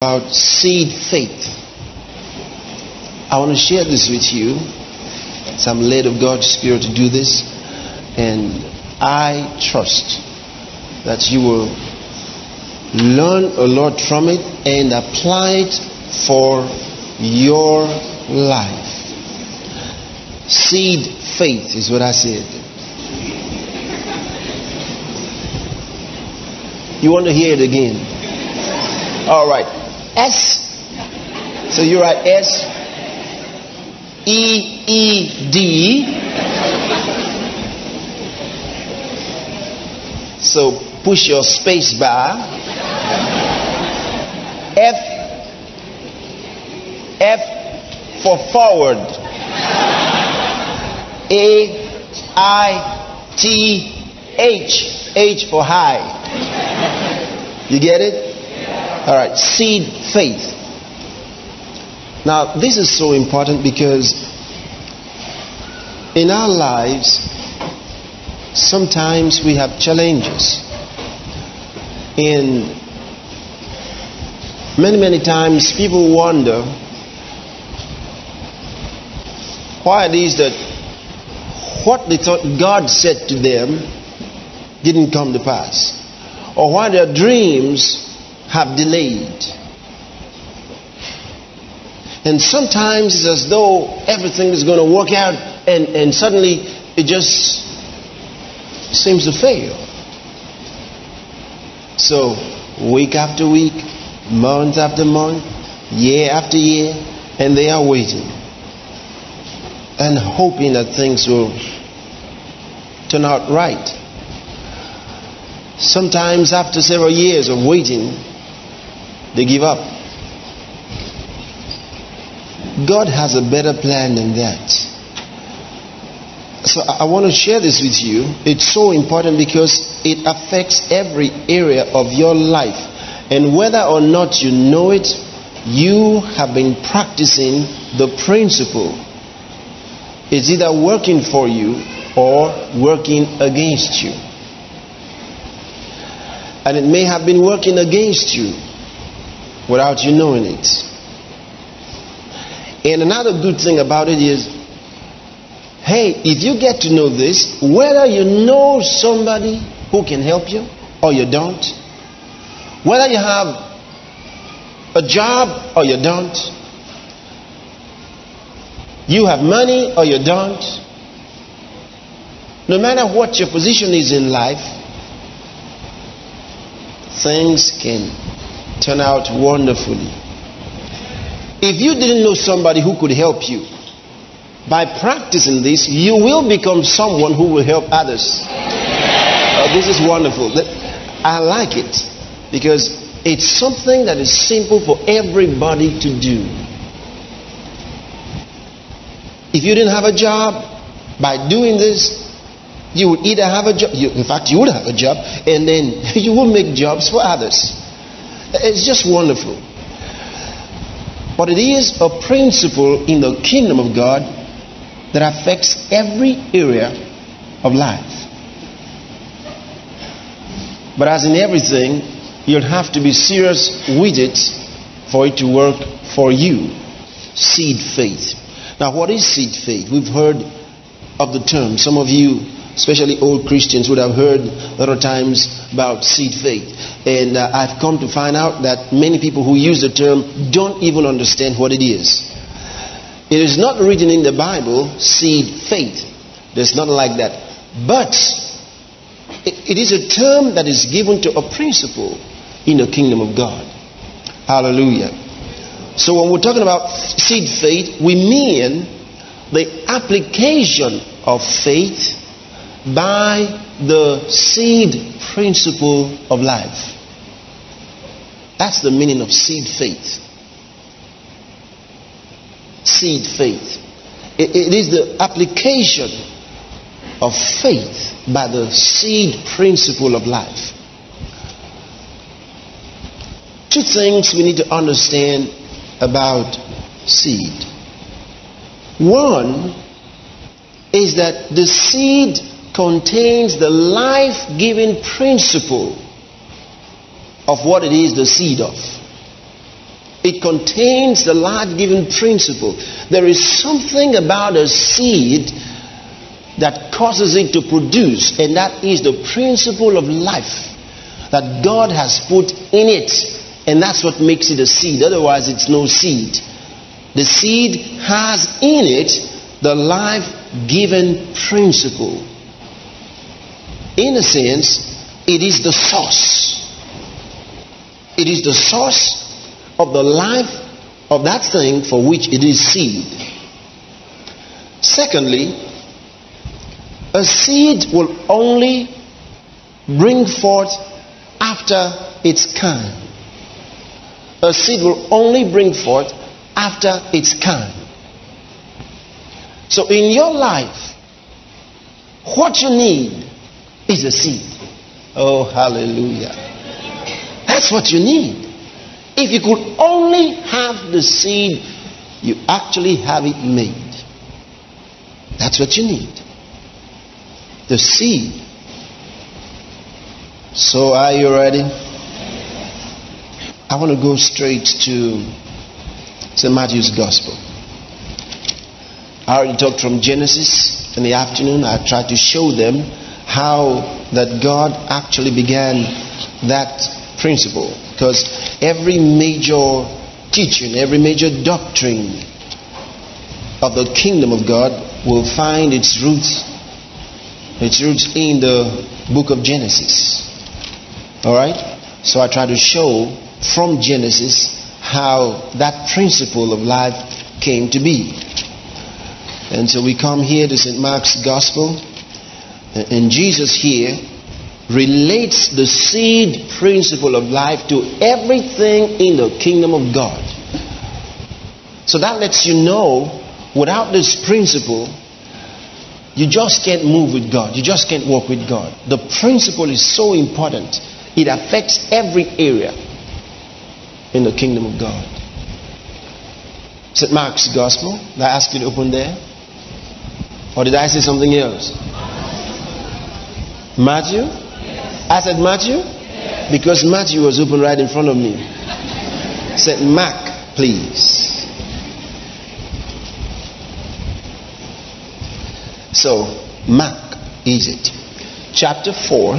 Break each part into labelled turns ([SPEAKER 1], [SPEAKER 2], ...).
[SPEAKER 1] about seed faith. I want to share this with you. So I'm led of God's Spirit to do this. And I trust that you will learn a lot from it and apply it for your life. Seed faith is what I said. You want to hear it again? All right. S. So you write S E E D. So push your space bar. F F for forward. A I T H H for high. You get it? All right, seed faith. Now, this is so important because in our lives, sometimes we have challenges. And many, many times people wonder why it is that what they thought God said to them didn't come to pass, or why their dreams have delayed. And sometimes it's as though everything is going to work out, and, and suddenly it just seems to fail. So, week after week, month after month, year after year, and they are waiting and hoping that things will turn out right. Sometimes, after several years of waiting, they give up. God has a better plan than that. So I want to share this with you. It's so important because it affects every area of your life. And whether or not you know it, you have been practicing the principle. It's either working for you or working against you. And it may have been working against you without you knowing it. And another good thing about it is hey, if you get to know this, whether you know somebody who can help you or you don't, whether you have a job or you don't, you have money or you don't, no matter what your position is in life, things can turn out wonderfully. If you didn't know somebody who could help you, by practicing this, you will become someone who will help others. Uh, this is wonderful. I like it because it's something that is simple for everybody to do. If you didn't have a job, by doing this, you would either have a job, you, in fact, you would have a job, and then you will make jobs for others. It's just wonderful. But it is a principle in the kingdom of God that affects every area of life. But as in everything, you'll have to be serious with it for it to work for you. Seed faith. Now, what is seed faith? We've heard of the term. Some of you especially old Christians would have heard a lot of times about seed faith. And uh, I've come to find out that many people who use the term don't even understand what it is. It is not written in the Bible, seed faith. There's nothing like that. But it, it is a term that is given to a principle in the kingdom of God. Hallelujah. So when we're talking about seed faith, we mean the application of faith by the seed principle of life. That's the meaning of seed faith. Seed faith. it, it is the application of faith by the seed principle of life. Two things we need to understand about seed. One is that the seed contains the life giving principle of what it is the seed of. It contains the life giving principle. There is something about a seed that causes it to produce, and that is the principle of life that God has put in it. And that's what makes it a seed. Otherwise, it's no seed. The seed has in it the life giving principle. In a sense, it is the source. It is the source of the life of that thing for which it is seed. Secondly, a seed will only bring forth after its kind. A seed will only bring forth after its kind. So in your life, what you need is a seed. Oh, hallelujah. That's what you need. If you could only have the seed, you actually have it made. That's what you need. The seed. So, are you ready? I want to go straight to St. Matthew's Gospel. I already talked from Genesis in the afternoon. I tried to show them how that God actually began that principle. Because every major teaching, every major doctrine of the kingdom of God will find its roots its roots in the book of Genesis. All right? So I try to show from Genesis how that principle of life came to be. And so we come here to St. Mark's Gospel, and Jesus here relates the seed principle of life to everything in the kingdom of God. So that lets you know without this principle, you just can't move with God. You just can't walk with God. The principle is so important, it affects every area in the kingdom of God. St. Mark's Gospel. Did I ask you to open there? Or did I say something else? Matthew? I said Matthew? Because Matthew was open right in front of me. Said Mark, please. So, Mark is it? Chapter 4.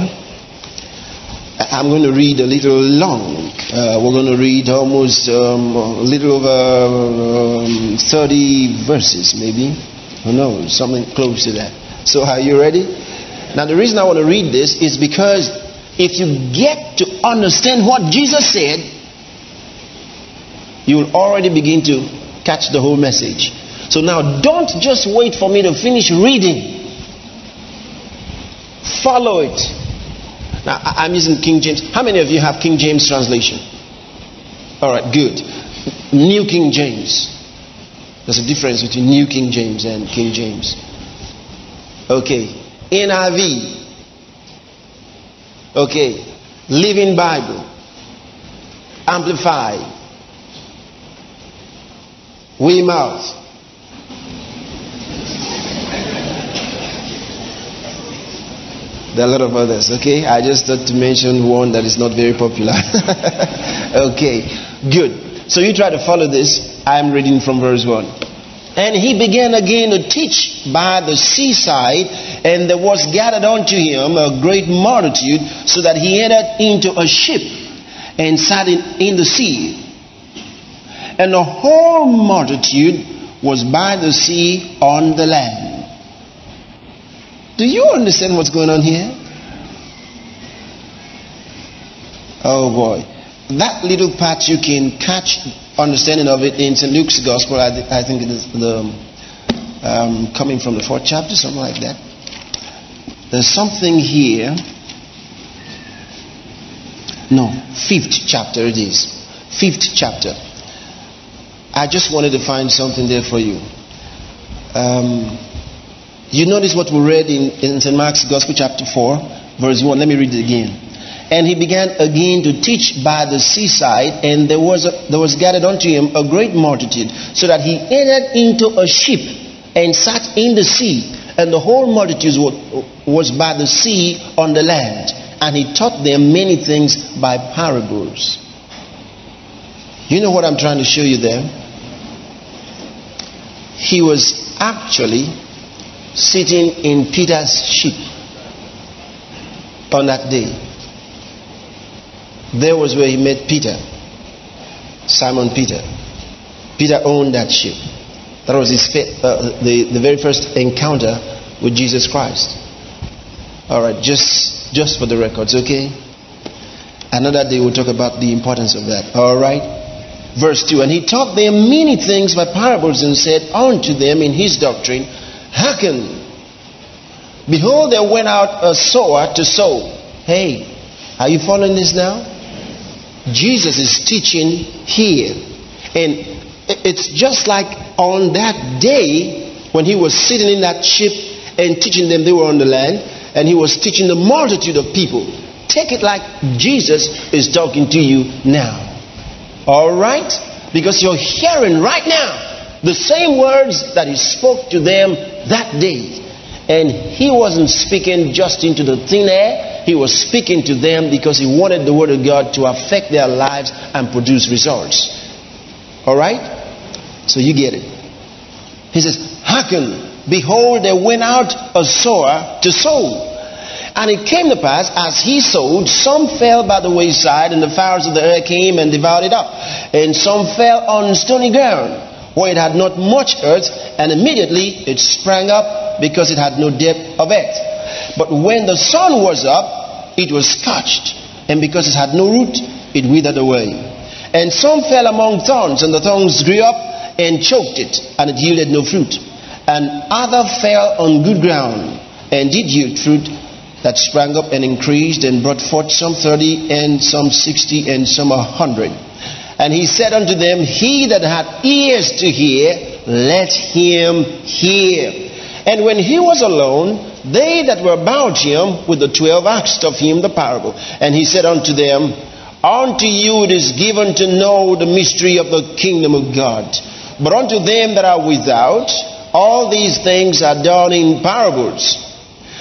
[SPEAKER 1] I'm going to read a little long. Uh, we're going to read almost um, a little over um, 30 verses, maybe. Who knows? Something close to that. So, are you ready? Now, the reason I want to read this is because if you get to understand what Jesus said, you will already begin to catch the whole message. So, now don't just wait for me to finish reading, follow it. Now, I'm using King James. How many of you have King James translation? All right, good. New King James. There's a difference between New King James and King James. Okay. NIV. Okay. Living Bible. Amplified. Weymouth. There are a lot of others, okay? I just thought to mention one that is not very popular. okay, good. So you try to follow this. I'm reading from verse 1. And he began again to teach by the seaside, and there was gathered unto him a great multitude, so that he entered into a ship and sat in, in the sea. And the whole multitude was by the sea on the land. Do you understand what's going on here? Oh boy. That little part you can catch understanding of it in St. Luke's Gospel. I, I think it is the um, coming from the fourth chapter, something like that. There's something here. No, fifth chapter it is. Fifth chapter. I just wanted to find something there for you. Um, you notice what we read in, in St. Mark's Gospel, chapter 4, verse 1. Let me read it again. And he began again to teach by the seaside, and there was, a, there was gathered unto him a great multitude, so that he entered into a ship and sat in the sea, and the whole multitude was by the sea on the land. And he taught them many things by parables. You know what I'm trying to show you there? He was actually sitting in Peter's ship on that day. There was where he met Peter, Simon Peter. Peter owned that ship. That was his uh, the, the very first encounter with Jesus Christ. All right, just just for the records, okay? Another day we'll talk about the importance of that. All right. Verse 2 And he taught them many things by parables and said unto them in his doctrine, Hearken. Behold, there went out a sower to sow. Hey, are you following this now? Jesus is teaching here. And it's just like on that day when he was sitting in that ship and teaching them, they were on the land, and he was teaching the multitude of people. Take it like Jesus is talking to you now. All right? Because you're hearing right now the same words that he spoke to them that day. And he wasn't speaking just into the thin air. He was speaking to them because he wanted the word of God to affect their lives and produce results. All right? So you get it. He says, Hearken, behold, there went out a sower to sow. And it came to pass, as he sowed, some fell by the wayside, and the fowls of the air came and devoured it up. And some fell on stony ground, where it had not much earth, and immediately it sprang up, because it had no depth of earth. But when the sun was up, it was scorched, and because it had no root, it withered away. And some fell among thorns, and the thorns grew up and choked it, and it yielded no fruit. And other fell on good ground, and did yield fruit that sprang up and increased and brought forth some thirty and some sixty and some a hundred. And he said unto them, He that hath ears to hear, let him hear. And when he was alone, they that were about him with the twelve asked of him the parable. And he said unto them, Unto you it is given to know the mystery of the kingdom of God. But unto them that are without, all these things are done in parables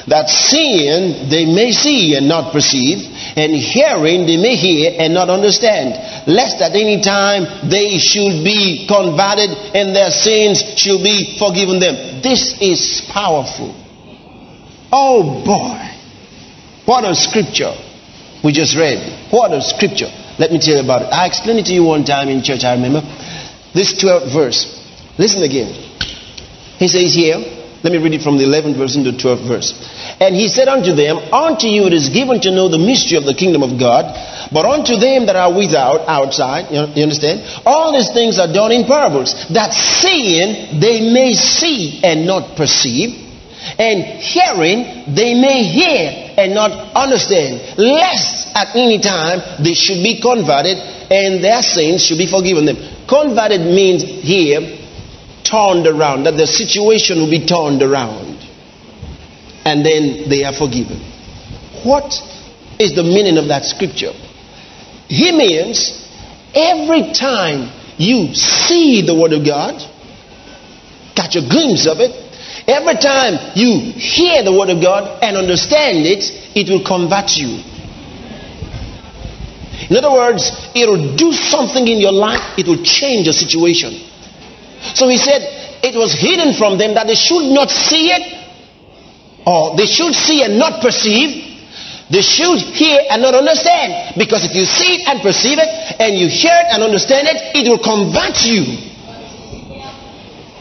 [SPEAKER 1] that seeing they may see and not perceive, and hearing they may hear and not understand, lest at any time they should be converted and their sins should be forgiven them. This is powerful. Oh boy, what a scripture we just read. What a scripture. Let me tell you about it. I explained it to you one time in church, I remember. This 12th verse. Listen again. He says here, let me read it from the 11th verse into the 12th verse. And he said unto them, Unto you it is given to know the mystery of the kingdom of God, but unto them that are without, outside, you understand? All these things are done in parables, that seeing they may see and not perceive, and hearing they may hear and not understand, lest at any time they should be converted and their sins should be forgiven them. Converted means here turned around, that the situation will be turned around. And then they are forgiven. What is the meaning of that scripture? He means every time you see the Word of God, catch a glimpse of it, every time you hear the Word of God and understand it, it will convert you. In other words, it will do something in your life, it will change your situation. So he said, it was hidden from them that they should not see it, or they should see and not perceive. They should hear and not understand. Because if you see it and perceive it, and you hear it and understand it, it will convert you.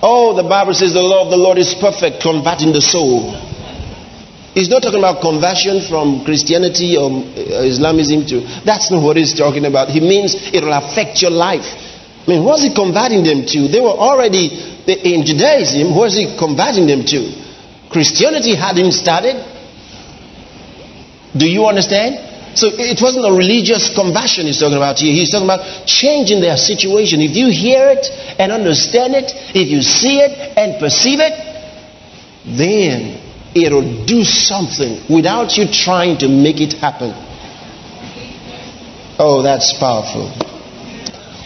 [SPEAKER 1] Oh, the Bible says the law of the Lord is perfect, converting the soul. He's not talking about conversion from Christianity or uh, Islamism to. That's not what he's talking about. He means it will affect your life. I mean, what's he converting them to? They were already in Judaism. What's he converting them to? Christianity hadn't started. Do you understand? So it wasn't a religious conversion he's talking about here. He's talking about changing their situation. If you hear it and understand it, if you see it and perceive it, then it'll do something without you trying to make it happen. Oh, that's powerful.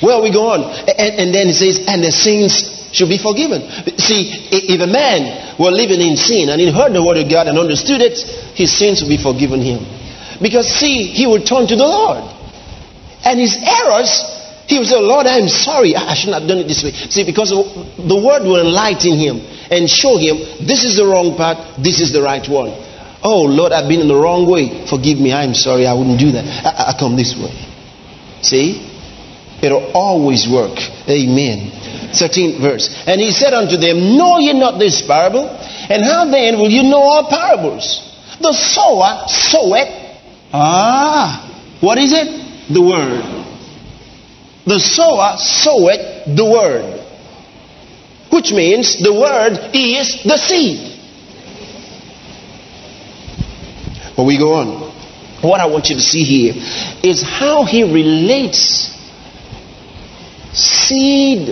[SPEAKER 1] Well, we go on. And, and then he says, and the sins should be forgiven. See, if a man were living in sin and he heard the word of God and understood it, his sins would be forgiven him. Because, see, he would turn to the Lord. And his errors, He will say, oh, Lord, I'm sorry. I shouldn't have done it this way. See, because the word will enlighten him and show him this is the wrong path, this is the right one. Oh, Lord, I've been in the wrong way. Forgive me. I'm sorry. I wouldn't do that. I, I come this way. See? It'll always work. Amen. 13th verse. And he said unto them, Know ye not this parable? And how then will you know all parables? The sower soweth. Ah, what is it? The word. The sower soweth the word. Which means the word is the seed. But we go on. What I want you to see here is how he relates seed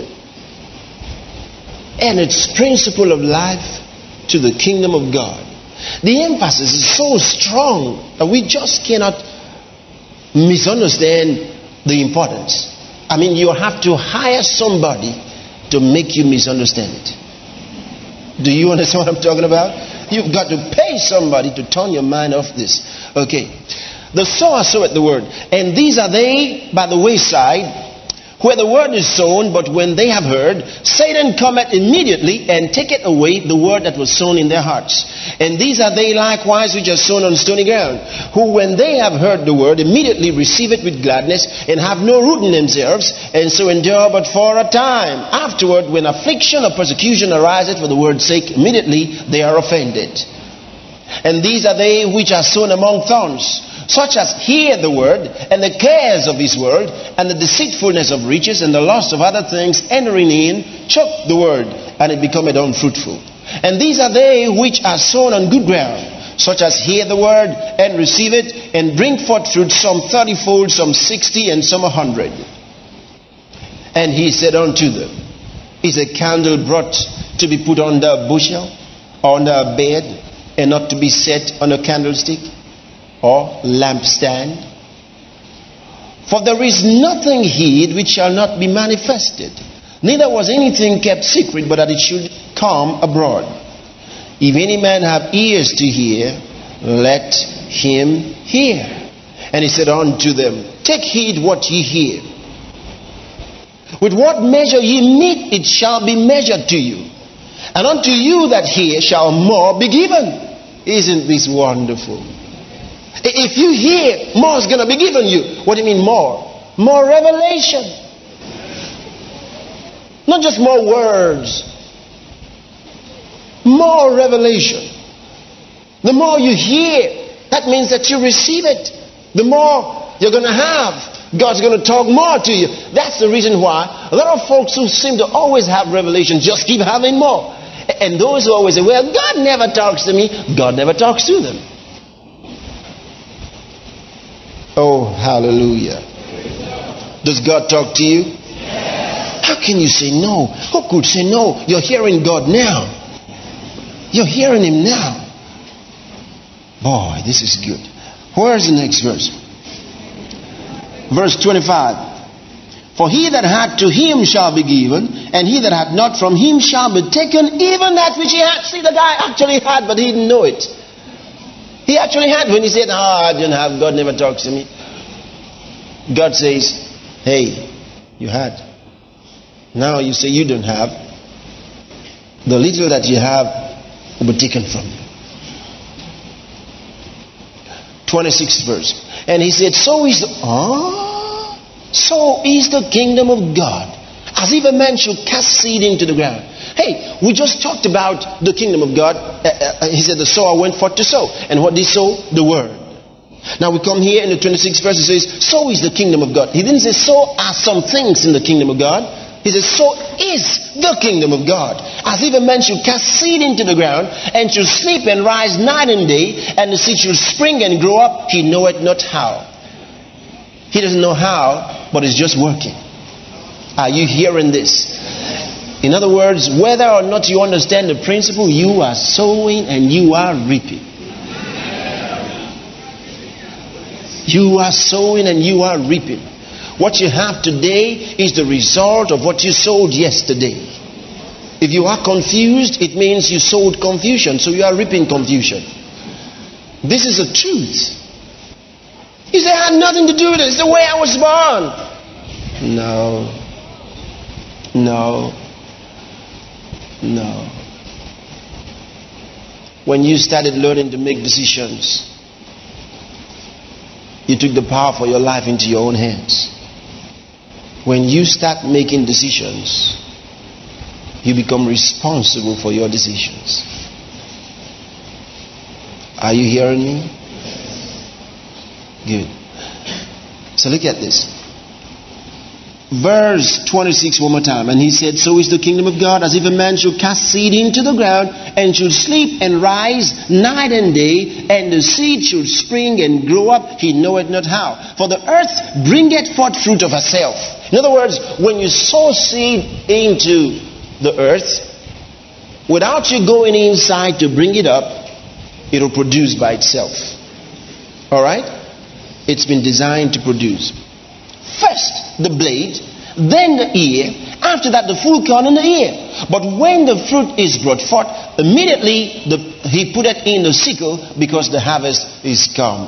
[SPEAKER 1] and its principle of life to the kingdom of God. The emphasis is so strong that we just cannot misunderstand the importance. I mean, you have to hire somebody to make you misunderstand it. Do you understand what I'm talking about? You've got to pay somebody to turn your mind off this. Okay. The sower soweth the word, and these are they by the wayside where the word is sown, but when they have heard, Satan cometh immediately and taketh away the word that was sown in their hearts. And these are they likewise which are sown on stony ground, who when they have heard the word, immediately receive it with gladness, and have no root in themselves, and so endure but for a time. Afterward, when affliction or persecution ariseth for the word's sake, immediately they are offended. And these are they which are sown among thorns such as hear the word, and the cares of this world, and the deceitfulness of riches, and the loss of other things entering in, choke the word, and it becometh unfruitful. And these are they which are sown on good ground, such as hear the word, and receive it, and bring forth fruit, some thirtyfold, some sixty, and some a hundred. And he said unto them, Is a candle brought to be put under a bushel, or under a bed, and not to be set on a candlestick? Or lampstand. For there is nothing hid which shall not be manifested, neither was anything kept secret, but that it should come abroad. If any man have ears to hear, let him hear. And he said unto them, Take heed what ye hear. With what measure ye meet, it shall be measured to you. And unto you that hear shall more be given. Isn't this wonderful? If you hear, more is going to be given you. What do you mean more? More revelation. Not just more words. More revelation. The more you hear, that means that you receive it. The more you're going to have. God's going to talk more to you. That's the reason why a lot of folks who seem to always have revelation just keep having more. And those who always say, well, God never talks to me, God never talks to them. Oh, hallelujah. Does God talk to you? How can you say no? Who could say no? You're hearing God now. You're hearing Him now. Boy, this is good. Where's the next verse? Verse 25. For he that had to him shall be given, and he that had not from him shall be taken, even that which he had. See, the guy actually had, but he didn't know it. He actually had when he said, Oh, I didn't have, God never talks to me. God says, Hey, you had. Now you say you don't have. The little that you have will be taken from you. 26th verse. And he said, So is the, ah, so is the kingdom of God. As if a man should cast seed into the ground. Hey, we just talked about the kingdom of God. Uh, uh, he said the sower went forth to sow. And what did he sow? The word. Now we come here in the 26th verse, it says, So is the kingdom of God. He didn't say, So are some things in the kingdom of God. He says, So is the kingdom of God. As if a man should cast seed into the ground, and should sleep and rise night and day, and the seed should spring and grow up, he knoweth not how. He doesn't know how, but it's just working. Are you hearing this? In other words, whether or not you understand the principle, you are sowing and you are reaping. You are sowing and you are reaping. What you have today is the result of what you sowed yesterday. If you are confused, it means you sowed confusion, so you are reaping confusion. This is a truth. You say, I had nothing to do with it. It's the way I was born. No. No. No. When you started learning to make decisions, you took the power for your life into your own hands. When you start making decisions, you become responsible for your decisions. Are you hearing me? Good. So look at this. Verse 26 one more time. And he said, So is the kingdom of God as if a man should cast seed into the ground and should sleep and rise night and day, and the seed should spring and grow up, he knoweth not how. For the earth bringeth forth fruit of herself. In other words, when you sow seed into the earth, without you going inside to bring it up, it'll produce by itself. All right? It's been designed to produce. First, the blade, then the ear, after that, the full corn in the ear. But when the fruit is brought forth, immediately the, he put it in the sickle because the harvest is come.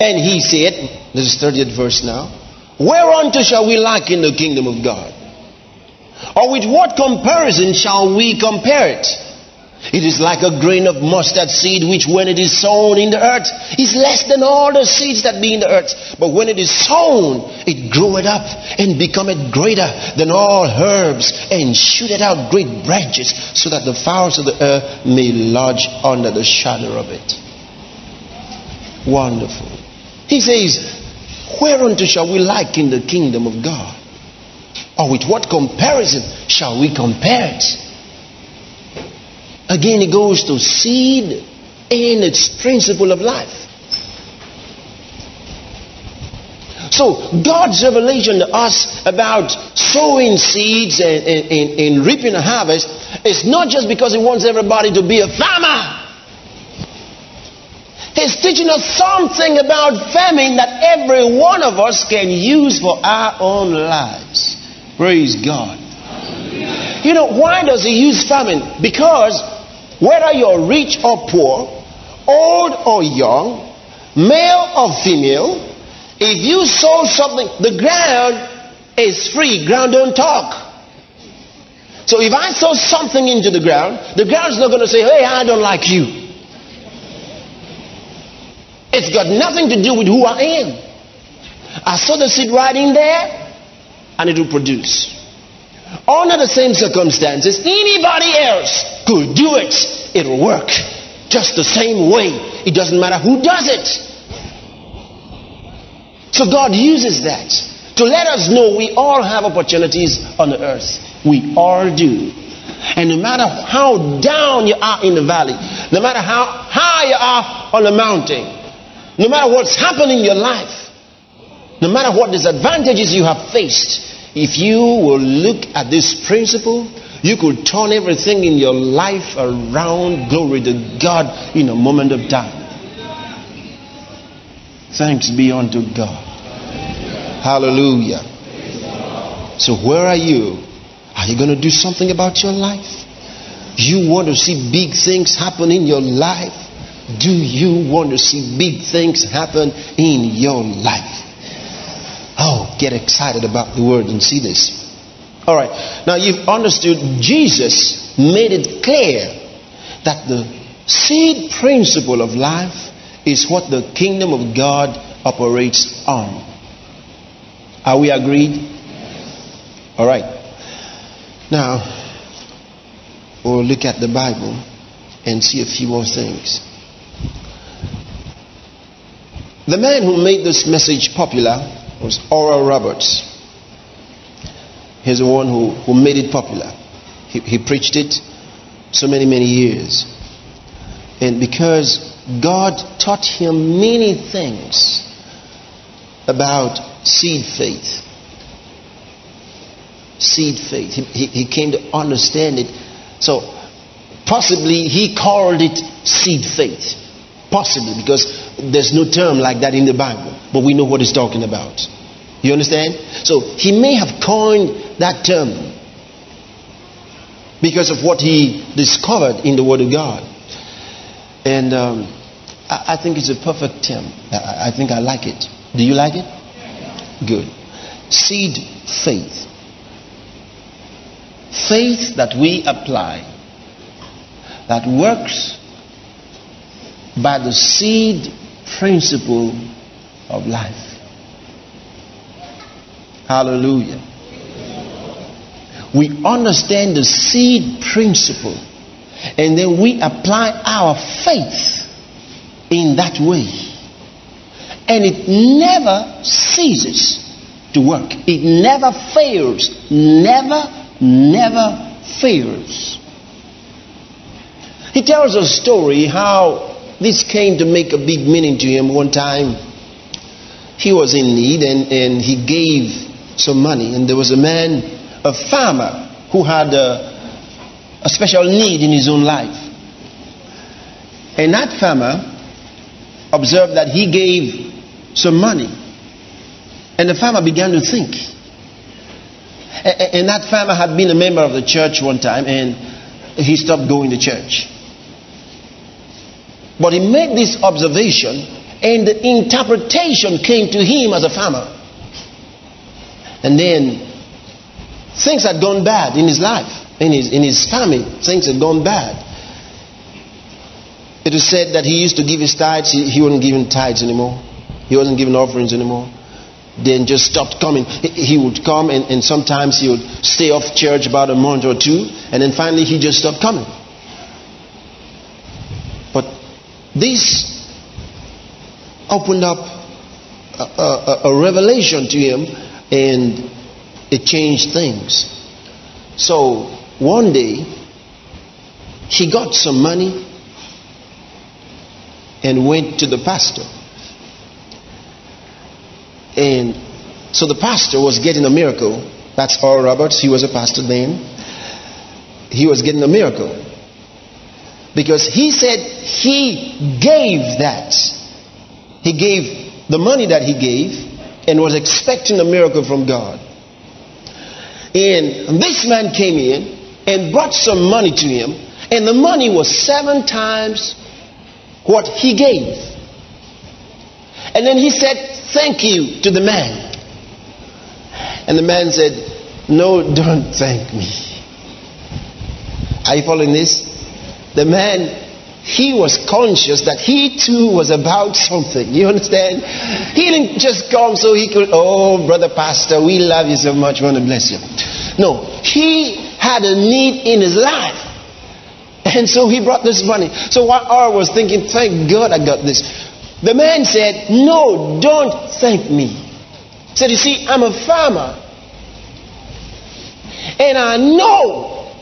[SPEAKER 1] And he said, this is 30th verse now, Whereunto shall we liken the kingdom of God? Or with what comparison shall we compare it? It is like a grain of mustard seed, which when it is sown in the earth is less than all the seeds that be in the earth. But when it is sown, it groweth up and becometh greater than all herbs and shooteth out great branches, so that the fowls of the earth may lodge under the shadow of it. Wonderful. He says, Whereunto shall we liken the kingdom of God? Or with what comparison shall we compare it? Again, it goes to seed and its principle of life. So, God's revelation to us about sowing seeds and, and, and, and reaping a harvest is not just because He wants everybody to be a farmer. He's teaching us something about farming that every one of us can use for our own lives. Praise God. You know, why does he use famine? Because whether you're rich or poor, old or young, male or female, if you sow something, the ground is free. Ground don't talk. So if I sow something into the ground, the ground's not going to say, hey, I don't like you. It's got nothing to do with who I am. I sow the seed right in there, and it will produce. Under the same circumstances, anybody else could do it. It'll work. Just the same way. It doesn't matter who does it. So God uses that to let us know we all have opportunities on the earth. We all do. And no matter how down you are in the valley, no matter how high you are on the mountain, no matter what's happening in your life, no matter what disadvantages you have faced, if you will look at this principle, you could turn everything in your life around. Glory to God in a moment of time. Thanks be unto God. Hallelujah. So, where are you? Are you going to do something about your life? You want to see big things happen in your life? Do you want to see big things happen in your life? Oh, get excited about the word and see this. All right. Now you've understood Jesus made it clear that the seed principle of life is what the kingdom of God operates on. Are we agreed? All right. Now, we'll look at the Bible and see a few more things. The man who made this message popular was Oral Roberts. He's the one who, who made it popular. He, he preached it so many, many years. And because God taught him many things about seed faith, seed faith, he, he, he came to understand it. So, possibly he called it seed faith. Possibly, because there's no term like that in the Bible, but we know what he's talking about. You understand? So he may have coined that term because of what he discovered in the Word of God. And um, I, I, think it's a perfect term. I, I think I like it. Do you like it? Good. Seed faith. Faith that we apply that works by the seed principle of life. Hallelujah. We understand the seed principle and then we apply our faith in that way. And it never ceases to work. It never fails. Never, never fails. He tells a story how this came to make a big meaning to him one time. He was in need and, and he gave some money, and there was a man, a farmer, who had a, a special need in his own life. And that farmer observed that he gave some money. And the farmer began to think. And that farmer had been a member of the church one time and he stopped going to church. But he made this observation and the interpretation came to him as a farmer. And then things had gone bad in his life, in his, in his family. Things had gone bad. It was said that he used to give his tithes, he, he wasn't giving tithes anymore. He wasn't giving offerings anymore. Then just stopped coming. He, he would come and, and sometimes he would stay off church about a month or two, and then finally he just stopped coming. But this opened up a, a, a, revelation to him and it changed things. So one day he got some money and went to the pastor. And so the pastor was getting a miracle. That's Oral Roberts. He was a pastor then. He was getting a miracle. Because he said he gave that he gave the money that he gave and was expecting a miracle from God. And this man came in and brought some money to him, and the money was seven times what he gave. And then he said, Thank you to the man. And the man said, No, don't thank me. Are you following this? The man he was conscious that he too was about something. You understand? He didn't just come so he could, oh, brother pastor, we love you so much, want to bless you. No, he had a need in his life. And so he brought this money. So while Oral was thinking, thank God I got this. The man said, no, don't thank me. He said, you see, I'm a farmer. And I know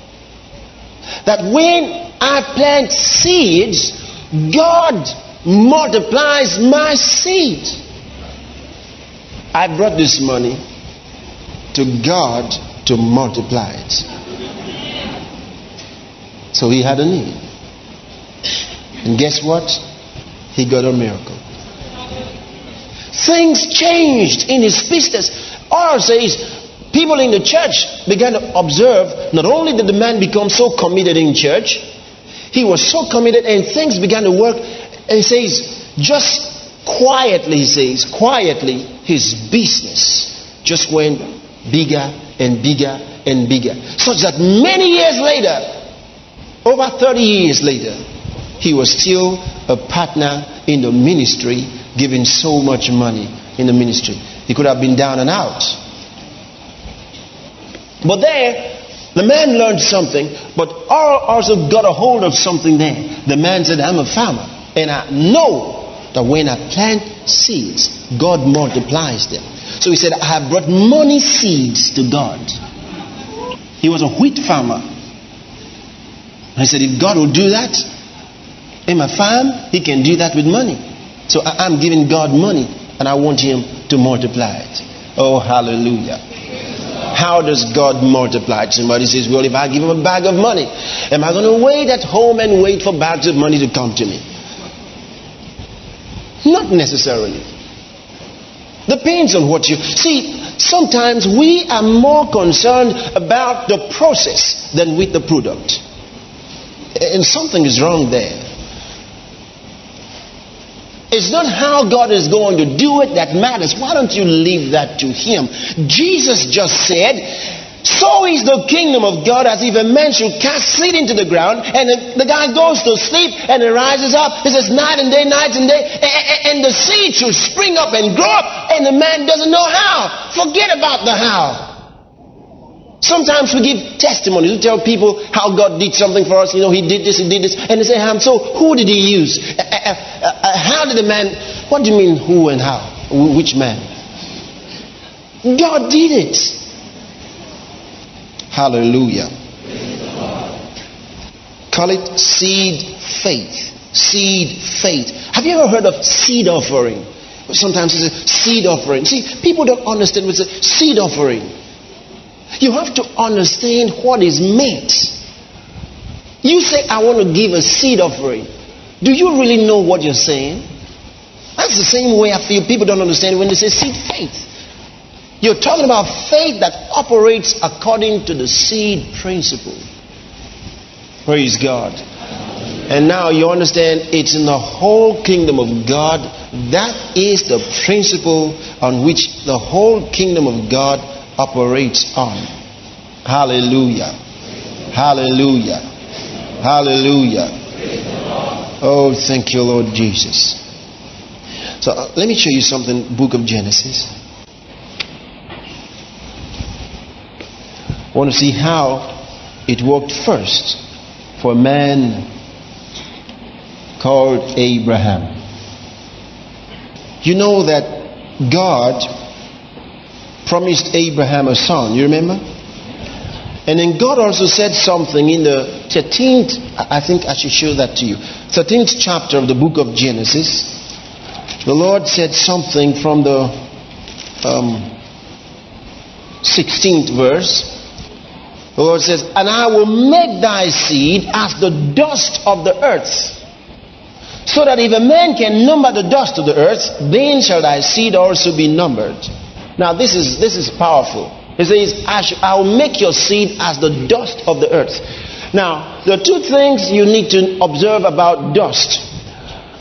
[SPEAKER 1] that when I plant seeds, God multiplies my seed. I brought this money to God to multiply it. So he had a need. And guess what? He got a miracle. Things changed in his business. Oral says, people in the church began to observe not only did the man become so committed in church, he was so committed and things began to work. And he says, just quietly, he says, quietly, his business just went bigger and bigger and bigger. Such that many years later, over 30 years later, he was still a partner in the ministry, giving so much money in the ministry. He could have been down and out. But there, the man learned something, but also got a hold of something there. The man said, I'm a farmer, and I know that when I plant seeds, God multiplies them. So he said, I have brought money seeds to God. He was a wheat farmer. I said, if God will do that in my farm, he can do that with money. So I'm giving God money, and I want him to multiply it. Oh, hallelujah. How does God multiply? Somebody says, Well, if I give him a bag of money, am I going to wait at home and wait for bags of money to come to me? Not necessarily. Depends on what you see. Sometimes we are more concerned about the process than with the product. And something is wrong there. It's not how God is going to do it that matters. Why don't you leave that to Him? Jesus just said, so is the kingdom of God as if a man should cast seed into the ground and the, guy goes to sleep and he rises up. He says night and day, night and day, and the seed should spring up and grow up and the man doesn't know how. Forget about the how. Sometimes we give testimonies. We tell people how God did something for us. You know, He did this, He did this. And they say, so who did He use? Uh, uh, uh, uh, how did the man, what do you mean who and how? Which man? God did it. Hallelujah. Call it seed faith. Seed faith. Have you ever heard of seed offering? Sometimes it's a seed offering. See, people don't understand what's a seed offering. You have to understand what is meant. You say, I want to give a seed offering. Do you really know what you're saying? That's the same way I feel people don't understand when they say seed faith. You're talking about faith that operates according to the seed principle. Praise God. And now you understand it's in the whole kingdom of God. That is the principle on which the whole kingdom of God operates on. Hallelujah. Hallelujah. Hallelujah. Oh, thank you, Lord Jesus. So uh, let me show you something, book of Genesis. I want to see how it worked first for a man called Abraham. You know that God promised Abraham a son. You remember? And then God also said something in the 13th, I think I should show that to you. 13th chapter of the book of Genesis. The Lord said something from the um, 16th verse. The Lord says, And I will make thy seed as the dust of the earth, so that if a man can number the dust of the earth, then shall thy seed also be numbered. Now, this is, this is powerful. He says, I, will make your seed as the dust of the earth. Now, there are two things you need to observe about dust.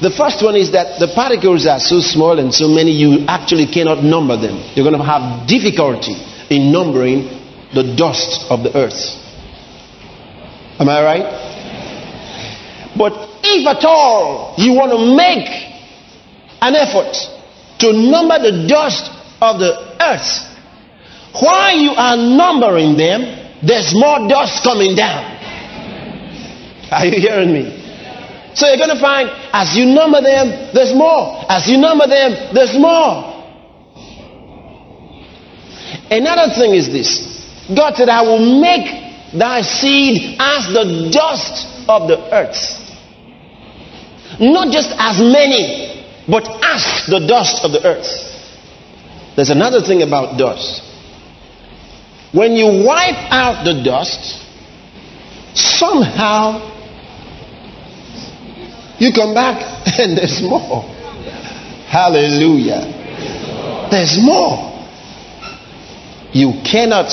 [SPEAKER 1] The first one is that the particles are so small and so many you actually cannot number them. You're going to have difficulty in numbering the dust of the earth. Am I right? But if at all you want to make an effort to number the dust of the earth. While you are numbering them, there's more dust coming down. Are you hearing me? So you're going to find as you number them, there's more. As you number them, there's more. Another thing is this God said, I will make thy seed as the dust of the earth. Not just as many, but as the dust of the earth. There's another thing about dust. When you wipe out the dust, somehow you come back and there's more. Hallelujah. There's more. You cannot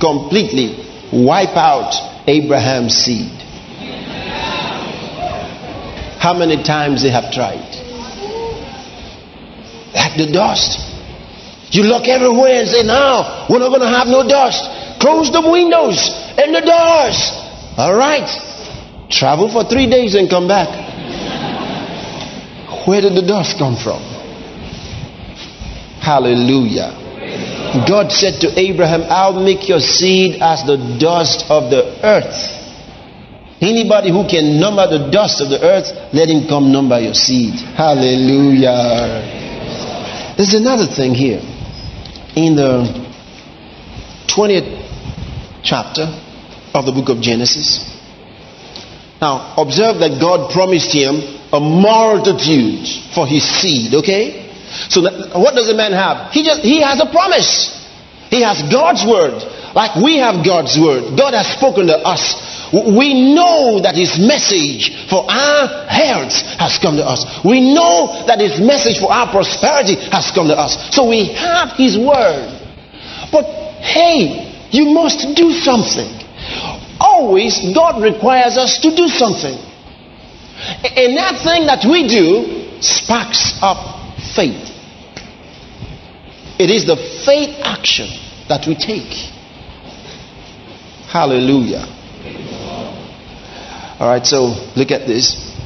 [SPEAKER 1] completely wipe out Abraham's seed. How many times they have tried? Like the dust. You look everywhere and say, now, we're not going to have no dust. Close the windows and the doors. All right. Travel for three days and come back. Where did the dust come from? Hallelujah. God said to Abraham, I'll make your seed as the dust of the earth. Anybody who can number the dust of the earth, let him come number your seed. Hallelujah. There's another thing here in the 20th chapter of the book of Genesis. Now, observe that God promised him a multitude for his seed, okay? So, that, what does a man have? He just he has a promise. He has God's word, like we have God's word. God has spoken to us we know that His message for our health has come to us. We know that His message for our prosperity has come to us. So we have His word. But hey, you must do something. Always, God requires us to do something. And that thing that we do, sparks up faith. It is the faith action that we take. Hallelujah. All right, so look at this.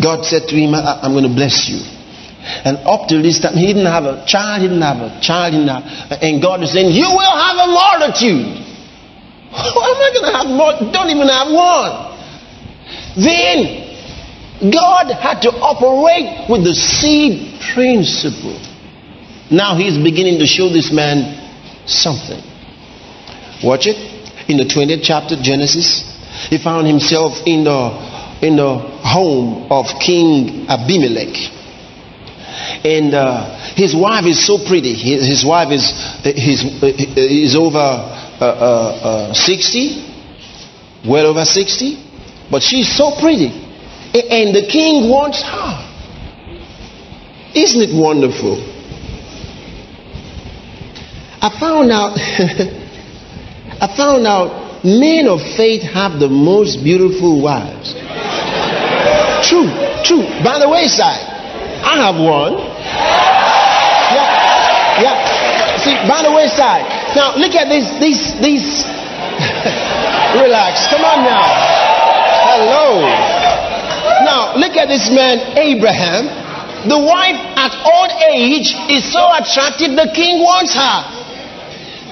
[SPEAKER 1] God said to him, I'm going to bless you. And up till this time, he didn't have a child, he didn't have a child, he didn't have, and God is saying, You will have a multitude. How am I going to have more? Don't even have one. Then God had to operate with the seed principle. Now he's beginning to show this man something. Watch it. In the 20th chapter, Genesis, he found himself in the in the home of King Abimelech. And uh, his wife is so pretty. His, his wife is, his, is over uh, uh, uh 60, well over 60, but she's so pretty. And the king wants her. Isn't it wonderful? I found out, I found out men of faith have the most beautiful wives. True, true. By the wayside, I have one. Yeah, yeah. See, by the wayside. Now look at this, this, this. Relax. Come on now. Hello. Now look at this man, Abraham. The wife at old age is so attractive, the king wants her.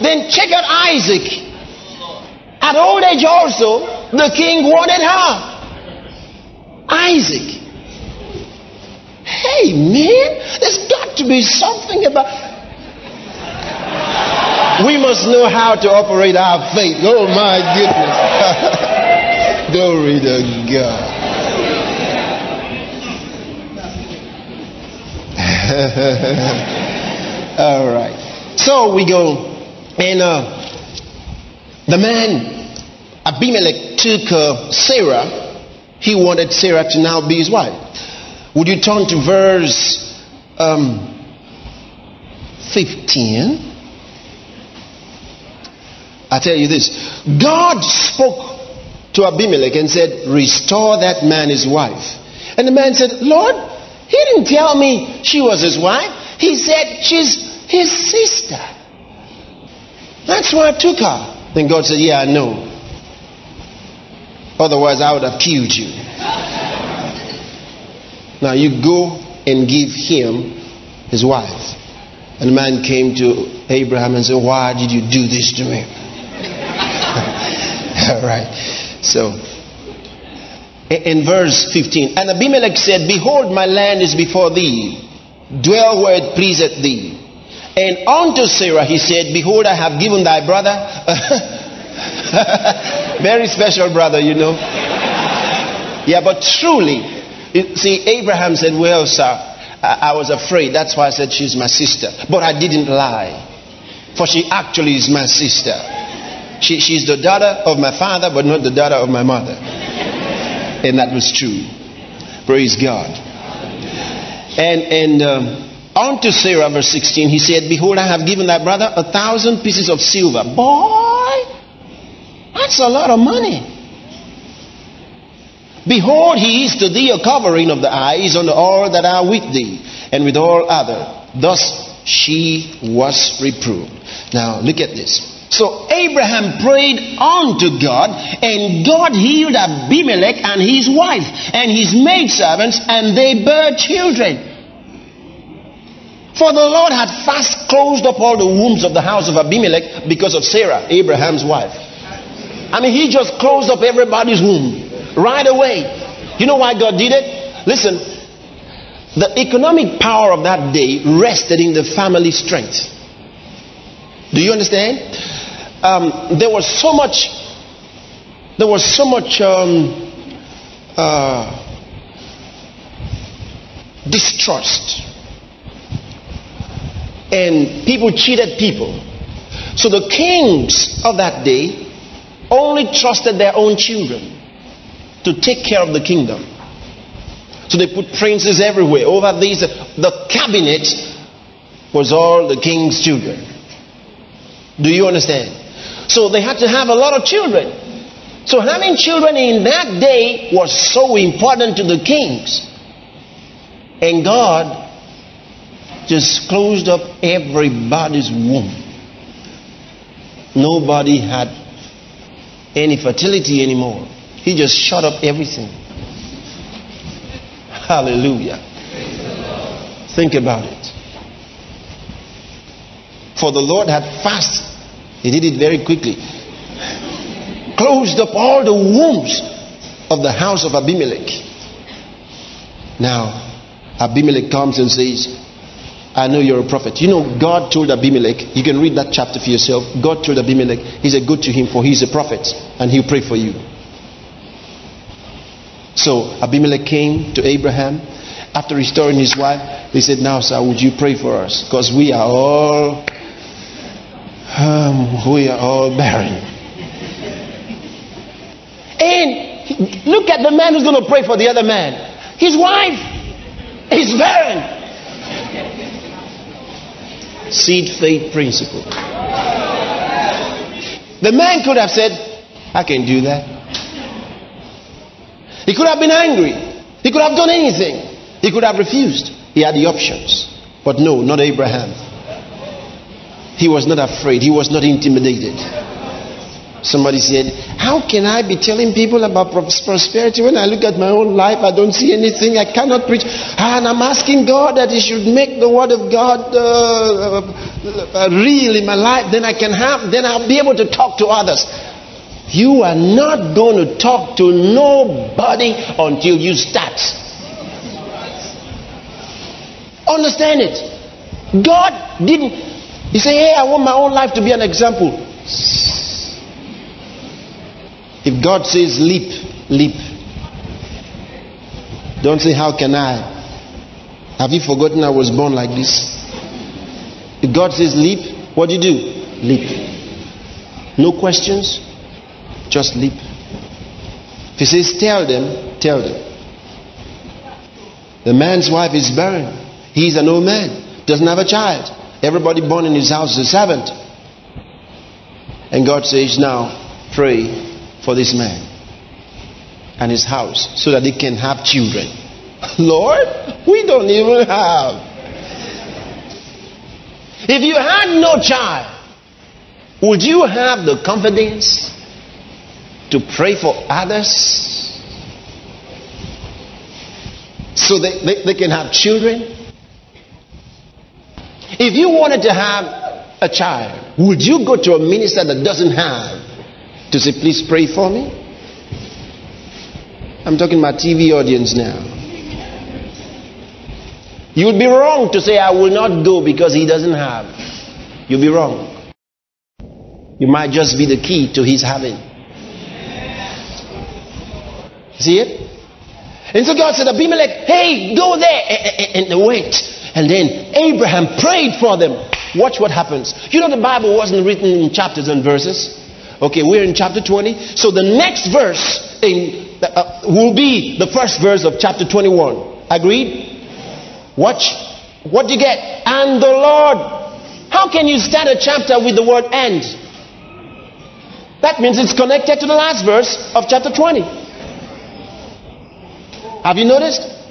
[SPEAKER 1] Then check out Isaac. At old age also, the king wanted her. Isaac. Hey man, there's got to be something about. We must know how to operate our faith. Oh my goodness. Glory to God. All right. So we go and uh, the man, Abimelech, took uh, Sarah. He wanted Sarah to now be his wife. Would you turn to verse um, 15? I tell you this God spoke to Abimelech and said, Restore that man his wife. And the man said, Lord, he didn't tell me she was his wife. He said, She's his sister. That's why I took her. Then God said, Yeah, I know. Otherwise, I would have killed you. now you go and give him his wife. And the man came to Abraham and said, Why did you do this to me? All right. So, in verse 15, and Abimelech said, Behold, my land is before thee. Dwell where it pleaseth thee. And unto Sarah he said, Behold, I have given thy brother. Very special brother, you know. Yeah, but truly, see, Abraham said, Well, sir, I, I was afraid. That's why I said she's my sister. But I didn't lie. For she actually is my sister. She, she's the daughter of my father, but not the daughter of my mother. And that was true. Praise God. And, and, um, Unto Sarah, verse 16, he said, Behold, I have given thy brother a thousand pieces of silver. Boy, that's a lot of money. Behold, he is to thee a covering of the eyes on all that are with thee, and with all other. Thus she was reproved. Now, look at this. So Abraham prayed unto God, and God healed Abimelech and his wife and his maidservants, and they bare children. For the Lord had fast closed up all the wombs of the house of Abimelech because of Sarah, Abraham's wife. I mean, he just closed up everybody's womb right away. You know why God did it? Listen, the economic power of that day rested in the family strength. Do you understand? Um, there was so much, there was so much um, uh, distrust and people cheated people. So the kings of that day only trusted their own children to take care of the kingdom. So they put princes everywhere. Over these, the cabinet was all the king's children. Do you understand? So they had to have a lot of children. So having children in that day was so important to the kings. And God just closed up everybody's womb. Nobody had any fertility anymore. He just shut up everything. Hallelujah. Think about it. For the Lord had fast. He did it very quickly. Closed up all the wombs of the house of Abimelech. Now, Abimelech comes and says, I know you're a prophet. You know, God told Abimelech, you can read that chapter for yourself. God told Abimelech, He said, Go to him, for he's a prophet, and he'll pray for you. So Abimelech came to Abraham. After restoring his wife, he said, Now, sir, would you pray for us? Because we are all um, we are all barren. And look at the man who's going to pray for the other man. His wife is barren. Seed faith principle. The man could have said, I can do that. He could have been angry. He could have done anything. He could have refused. He had the options. But no, not Abraham. He was not afraid. He was not intimidated. Somebody said, How can I be telling people about prosperity when I look at my own life? I don't see anything. I cannot preach. And I'm asking God that He should make the Word of God uh, uh, real in my life. Then I can have, then I'll be able to talk to others. You are not going to talk to nobody until you start. Understand it. God didn't. He said, Hey, I want my own life to be an example. If God says leap, leap. Don't say, How can I? Have you forgotten I was born like this? If God says leap, what do you do? Leap. No questions, just leap. If he says tell them, tell them. The man's wife is barren. He's an old man, doesn't have a child. Everybody born in his house is a servant. And God says, now pray for this man and his house so that they can have children. Lord, we don't even have. If you had no child, would you have the confidence to pray for others so they, they, they, can have children? If you wanted to have a child, would you go to a minister that doesn't have to say, please pray for me? I'm talking about TV audience now. You would be wrong to say, I will not go because he doesn't have. You'll be wrong. You might just be the key to his having. See it? And so God said, Abimelech, hey, go there and, and, and wait. And then Abraham prayed for them. Watch what happens. You know, the Bible wasn't written in chapters and verses. Okay, we're in chapter 20. So the next verse in, uh, will be the first verse of chapter 21. Agreed? Watch. What do you get? And the Lord. How can you start a chapter with the word and? That means it's connected to the last verse of chapter 20. Have you noticed?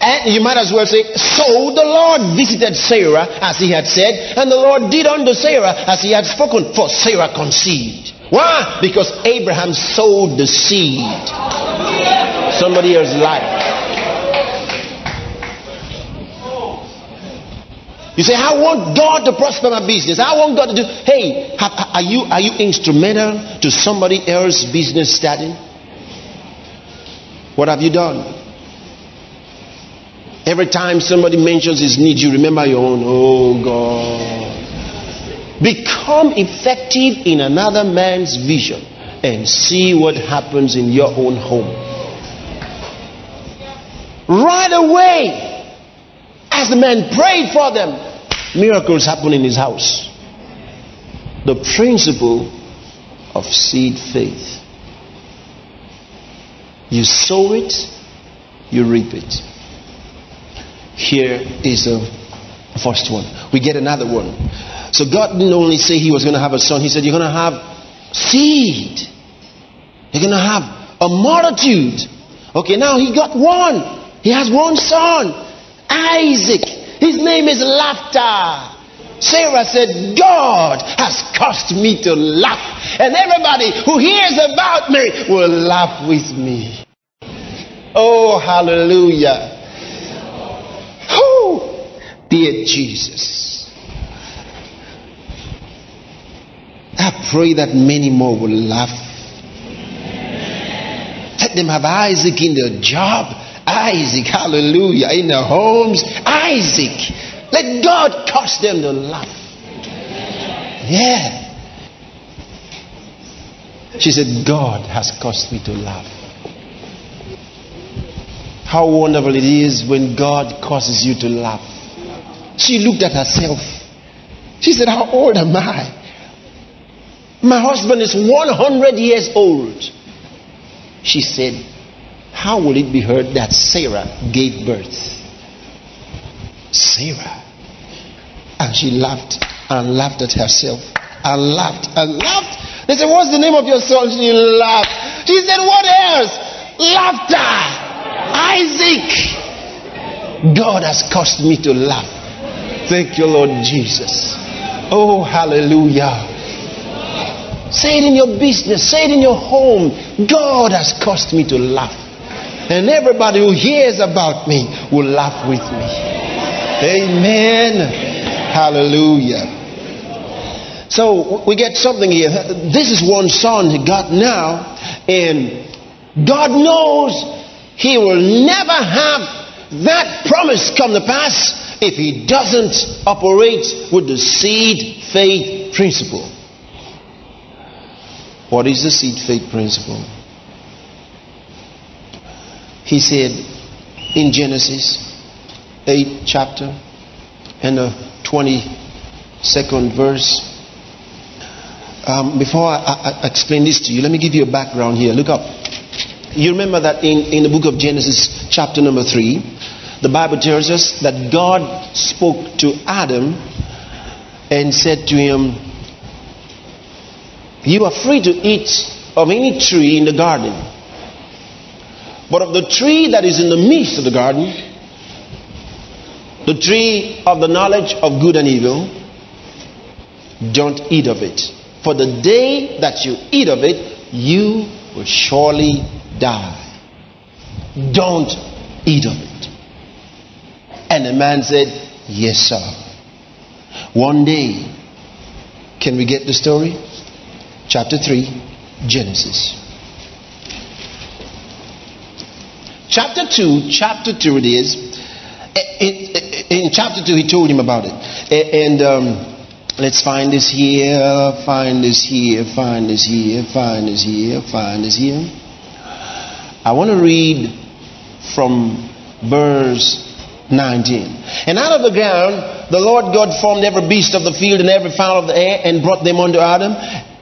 [SPEAKER 1] And you might as well say, So the Lord visited Sarah as he had said, and the Lord did unto Sarah as he had spoken, for Sarah conceived. Why? Because Abraham sowed the seed. Somebody else's life. You say, I want God to prosper my business. I want God to do. Hey, are you are you instrumental to somebody else's business starting? What have you done? Every time somebody mentions his need, you remember your own. Oh God. Become effective in another man's vision and see what happens in your own home. Right away, as the man prayed for them, miracles happen in his house. The principle of seed faith. You sow it, you reap it. Here is the first one. We get another one. So God didn't only say He was going to have a son, He said, You're going to have seed. You're going to have a multitude. Okay, now He got one. He has one son. Isaac. His name is laughter. Sarah said, God has caused me to laugh. And everybody who hears about me will laugh with me. Oh, hallelujah. Dear Jesus. I pray that many more will laugh. Let them have Isaac in their job. Isaac, hallelujah, in their homes. Isaac. Let God cause them to laugh. Yeah. She said, God has caused me to laugh. How wonderful it is when God causes you to laugh. She looked at herself. She said, How old am I? My husband is 100 years old. She said, How will it be heard that Sarah gave birth? Sarah. And she laughed and laughed at herself and laughed and laughed. They said, What's the name of your son? She laughed. She said, What else? Laughter. Isaac. God has caused me to laugh. Thank you, Lord Jesus. Oh, hallelujah. Say it in your business, say it in your home. God has caused me to laugh. And everybody who hears about me will laugh with me. Amen. Hallelujah. So we get something here. This is one son he got now, and God knows he will never have that promise come to pass if he doesn't operate with the seed faith principle. What is the seed faith principle? He said in Genesis 8 chapter and the 22nd verse. Um, before I, I explain this to you, let me give you a background here. Look up. You remember that in, in the book of Genesis, chapter number 3, the Bible tells us that God spoke to Adam and said to him, You are free to eat of any tree in the garden, but of the tree that is in the midst of the garden, the tree of the knowledge of good and evil, don't eat of it. For the day that you eat of it, you will surely die. Don't eat of it. And the man said, Yes, sir. One day, can we get the story? Chapter 3, Genesis. Chapter 2, chapter 2 it is. Eh, in, eh, in chapter 2, he told him about it. Eh, and um, let's find this here, find this here, find this here, find this here, find this here. I want to read from verse 19. And out of the ground the Lord God formed every beast of the field and every fowl of the air and brought them unto Adam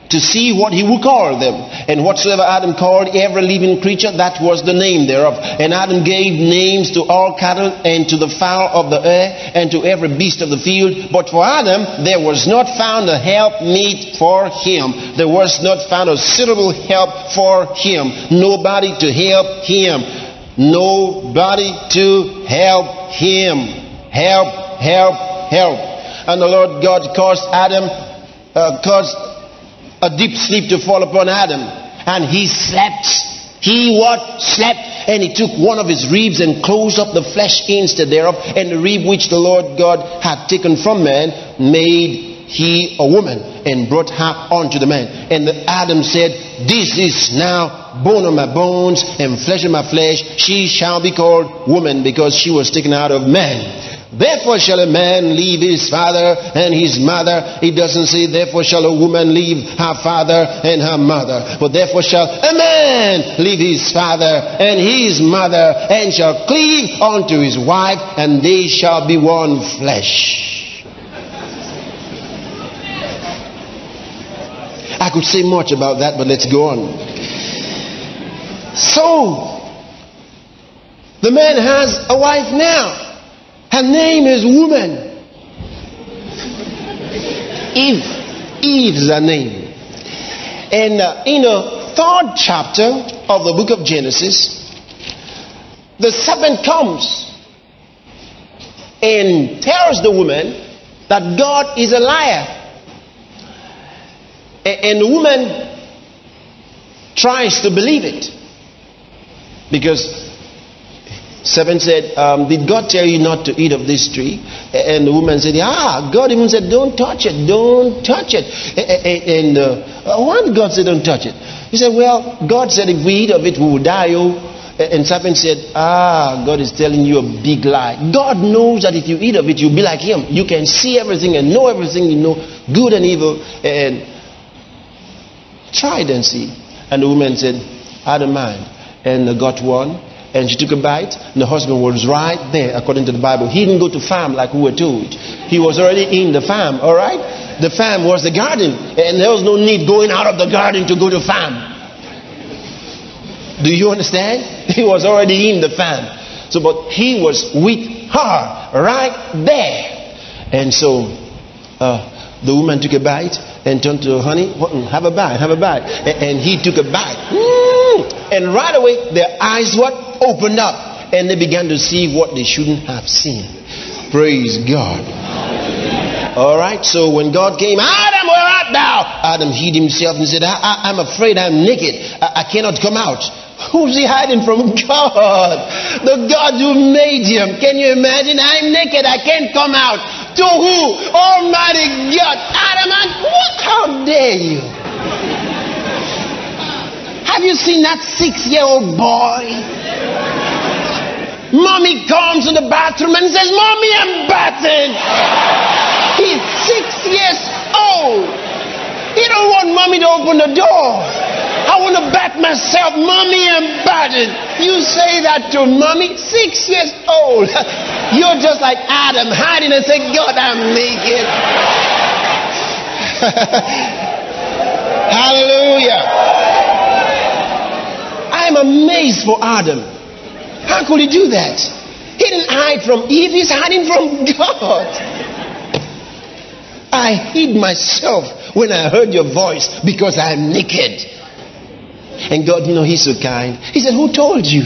[SPEAKER 1] to see what he would call them. And whatsoever Adam called every living creature, that was the name thereof. And Adam gave names to all cattle and to the fowl of the air and to every beast of the field. But for Adam there was not found a help meet for him. There was not found a suitable help for him. Nobody to help him. Nobody to help him. Help, help, help. And the Lord God caused Adam, uh, caused a deep sleep to fall upon Adam. And he slept. He what? Slept. And he took one of his ribs and closed up the flesh instead thereof. And the rib which the Lord God had taken from man made he a woman and brought her unto the man. And Adam said, This is now bone of my bones and flesh of my flesh. She shall be called woman because she was taken out of man. Therefore shall a man leave his father and his mother. It doesn't say, therefore shall a woman leave her father and her mother. But therefore shall a man leave his father and his mother and shall cleave unto his wife and they shall be one flesh. I could say much about that, but let's go on. So, the man has a wife now. Her name is woman. Eve. Eve's her name. And uh, in the third chapter of the book of Genesis, the serpent comes and tells the woman that God is a liar. And the woman tries to believe it. Because Seven said, um, Did God tell you not to eat of this tree? And the woman said, Ah, God even said, Don't touch it, don't touch it. And uh, why did God say, Don't touch it? He said, Well, God said, If we eat of it, we will die. Oh. And serpent said, Ah, God is telling you a big lie. God knows that if you eat of it, you'll be like Him. You can see everything and know everything, you know, good and evil. And try it and see. And the woman said, I don't mind. And got one and she took a bite, and the husband was right there, according to the Bible. He didn't go to farm like we were told. He was already in the farm, all right? The farm was the garden, and there was no need going out of the garden to go to farm. Do you understand? He was already in the farm. So, but he was with her right there. And so, uh, the woman took a bite and turned to honey, have a bite, have a bite. And, he took a bite. And right away, their eyes what? opened up and they began to see what they shouldn't have seen. Praise God. All right, so when God came, Adam, where art thou? Adam hid himself and said, I, am afraid I'm naked. I, I cannot come out. Who's he hiding from? God. The God who made him. Can you imagine? I'm naked. I can't come out. To who? Almighty God. Adam, what? How dare you? Have you seen that six year old boy? Mommy comes in the bathroom and says, Mommy, I'm bathing. He's six years old. He don't want mommy to open the door. I want to bat myself. Mommy, I'm batting. You say that to mommy, six years old. You're just like Adam, hiding and saying, God, I'm naked. Hallelujah. I'm amazed for Adam. How could he do that? He didn't hide from Eve, he's hiding from God. I hid myself when I heard your voice because I'm naked. And God, you know, He's so kind. He said, Who told you?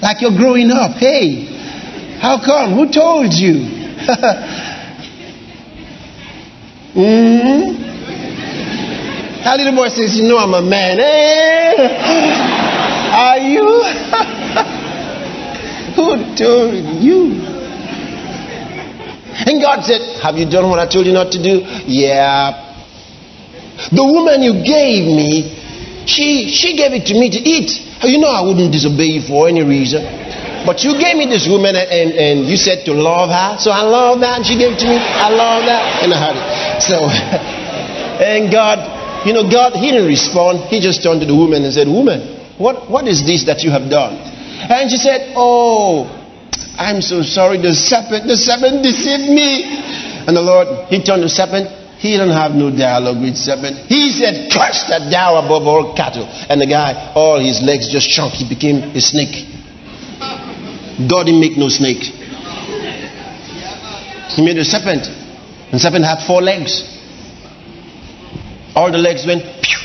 [SPEAKER 1] Like you're growing up. Hey, how come? Who told you? mm-hmm. That little boy says, You know, I'm a man. Eh? Are you? Who told you? And God said, Have you done what I told you not to do? Yeah. The woman you gave me, she she gave it to me to eat. You know I wouldn't disobey you for any reason. But you gave me this woman and, and, you said to love her. So I love that and she gave it to me. I love that. And I had it. So and God, you know, God, he didn't respond. He just turned to the woman and said, Woman, what, what is this that you have done? And she said, Oh, I'm so sorry. The serpent, the serpent deceived me. And the Lord, he turned to the serpent. He didn't have no dialogue with serpent. He said, Curse that thou above all cattle. And the guy, all his legs just shrunk. He became a snake. God didn't make no snake. He made a serpent. And serpent had four legs. All the legs went pew,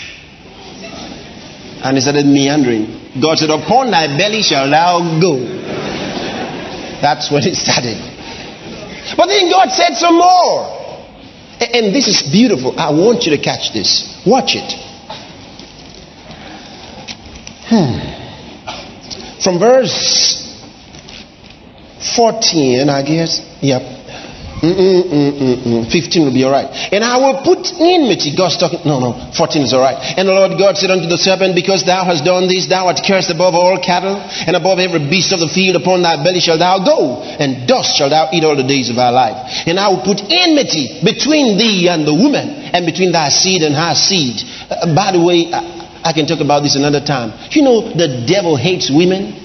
[SPEAKER 1] and he started meandering. God said, Upon thy belly shall thou go. That's when it started. But then God said some more. And this is beautiful. I want you to catch this. Watch it. Hmm. From verse 14, I guess. Yep. Mm-mm-mm-mm-mm. 15 will be all right. And I will put enmity. God's talking. No, no. 14 is all right. And the Lord God said unto the serpent, Because thou hast done this, thou art cursed above all cattle, and above every beast of the field. Upon thy belly shall thou go, and dust shall thou eat all the days of thy life. And I will put enmity between thee and the woman, and between thy seed and her seed. Uh, by the way, I, I can talk about this another time. You know, the devil hates women.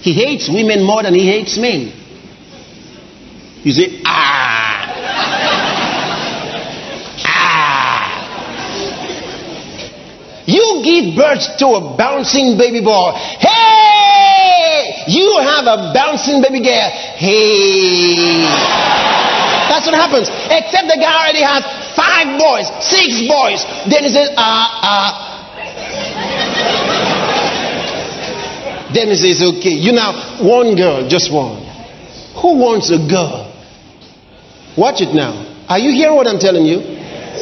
[SPEAKER 1] He hates women more than he hates men. You say, ah. ah. You give birth to a bouncing baby boy. Hey! You have a bouncing baby girl. Hey! That's what happens. Except the guy already has five boys, six boys. Then he says, ah, ah. Then he says, okay, you now, one girl, just one. Who wants a girl? Watch it now. Are you hearing what I'm telling you?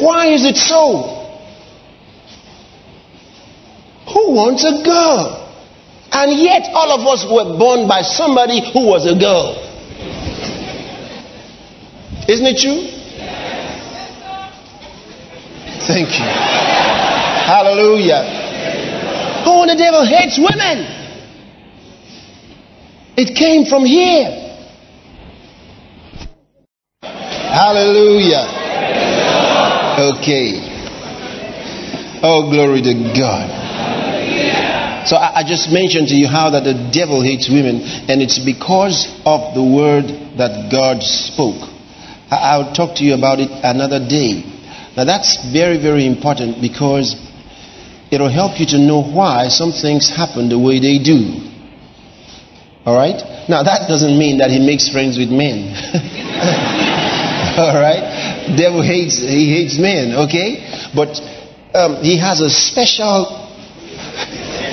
[SPEAKER 1] Why is it so? Who wants a girl? And yet, all of us were born by somebody who was a girl. Isn't it true? Thank you. Hallelujah. Oh, the devil hates women. It came from here. Hallelujah. Okay. Oh, glory to God. So I, just mentioned to you how that the devil hates women, and it's because of the word that God spoke. I, I'll talk to you about it another day. Now that's very, very important because it'll help you to know why some things happen the way they do. All right? Now that doesn't mean that he makes friends with men. All right? Devil hates he hates men, okay? But um, he has a special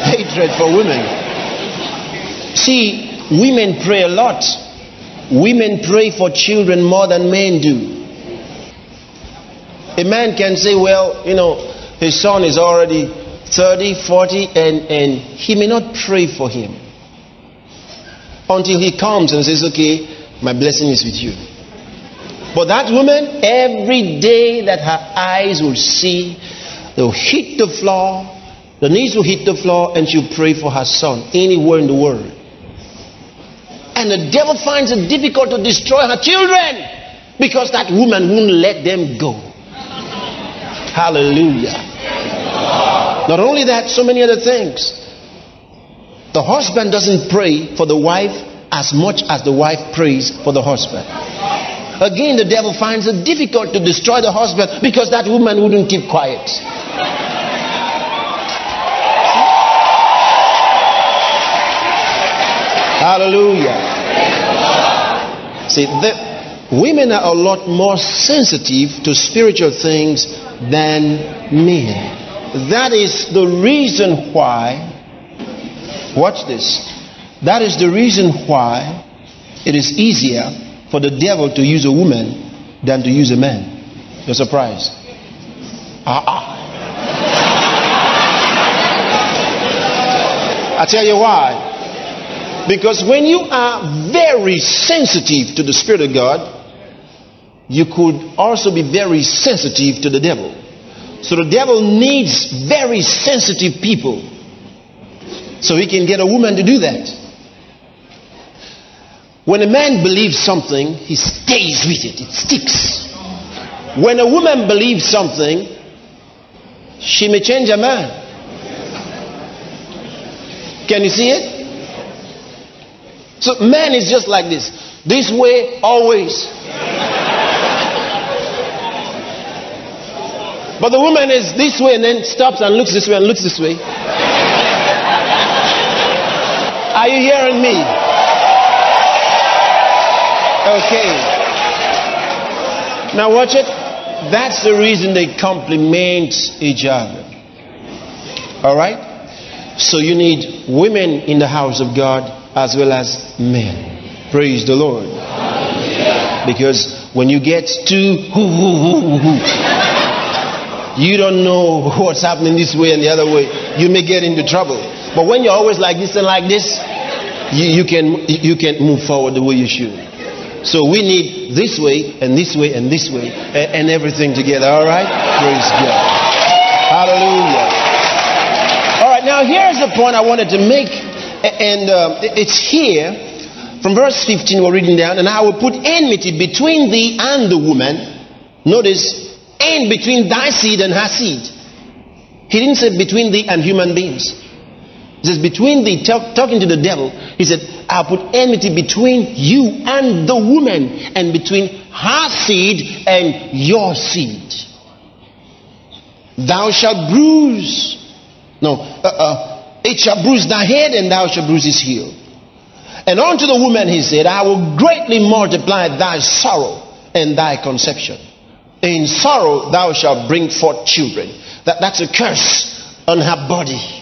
[SPEAKER 1] hatred for women. See, women pray a lot. Women pray for children more than men do. A man can say, well, you know, his son is already 30, 40, and, and he may not pray for him until he comes and says, okay, my blessing is with you. But that woman, every day that her eyes will see, they'll hit the floor, the knees will hit the floor and she'll pray for her son anywhere in the world. And the devil finds it difficult to destroy her children because that woman won't let them go. Hallelujah. Not only that, so many other things. The husband doesn't pray for the wife as much as the wife prays for the husband. Again, the devil finds it difficult to destroy the husband because that woman wouldn't keep quiet. Hallelujah. See, the, women are a lot more sensitive to spiritual things than men. That is the reason why, watch this, that is the reason why it is easier for the devil to use a woman than to use a man. You're surprised. Ah, ah. I tell you why. Because when you are very sensitive to the Spirit of God, you could also be very sensitive to the devil. So the devil needs very sensitive people so he can get a woman to do that. When a man believes something, he stays with it, it sticks. When a woman believes something, she may change her mind. Can you see it? So man is just like this. This way, always. But the woman is this way and then stops and looks this way and looks this way. Are you hearing me? Okay. Now watch it. That's the reason they complement each other. All right? So you need women in the house of God as well as men. Praise the Lord. Because when you get too you don't know what's happening this way and the other way. You may get into trouble. But when you're always like this and like this, you, you can you can move forward the way you should. So we need this way and this way and this way and, and everything together. All right? Praise God. Hallelujah. All right, now here's the point I wanted to make and uh, it's here from verse 15 we're reading down and i will put enmity between thee and the woman notice and between thy seed and her seed he didn't say between thee and human beings he says between the talk, talking to the devil he said i'll put enmity between you and the woman and between her seed and your seed thou shalt bruise no uh, uh, it shall bruise thy head, and thou shalt bruise his heel. And unto the woman he said, I will greatly multiply thy sorrow and thy conception. In sorrow thou shalt bring forth children. That, that's a curse on her body.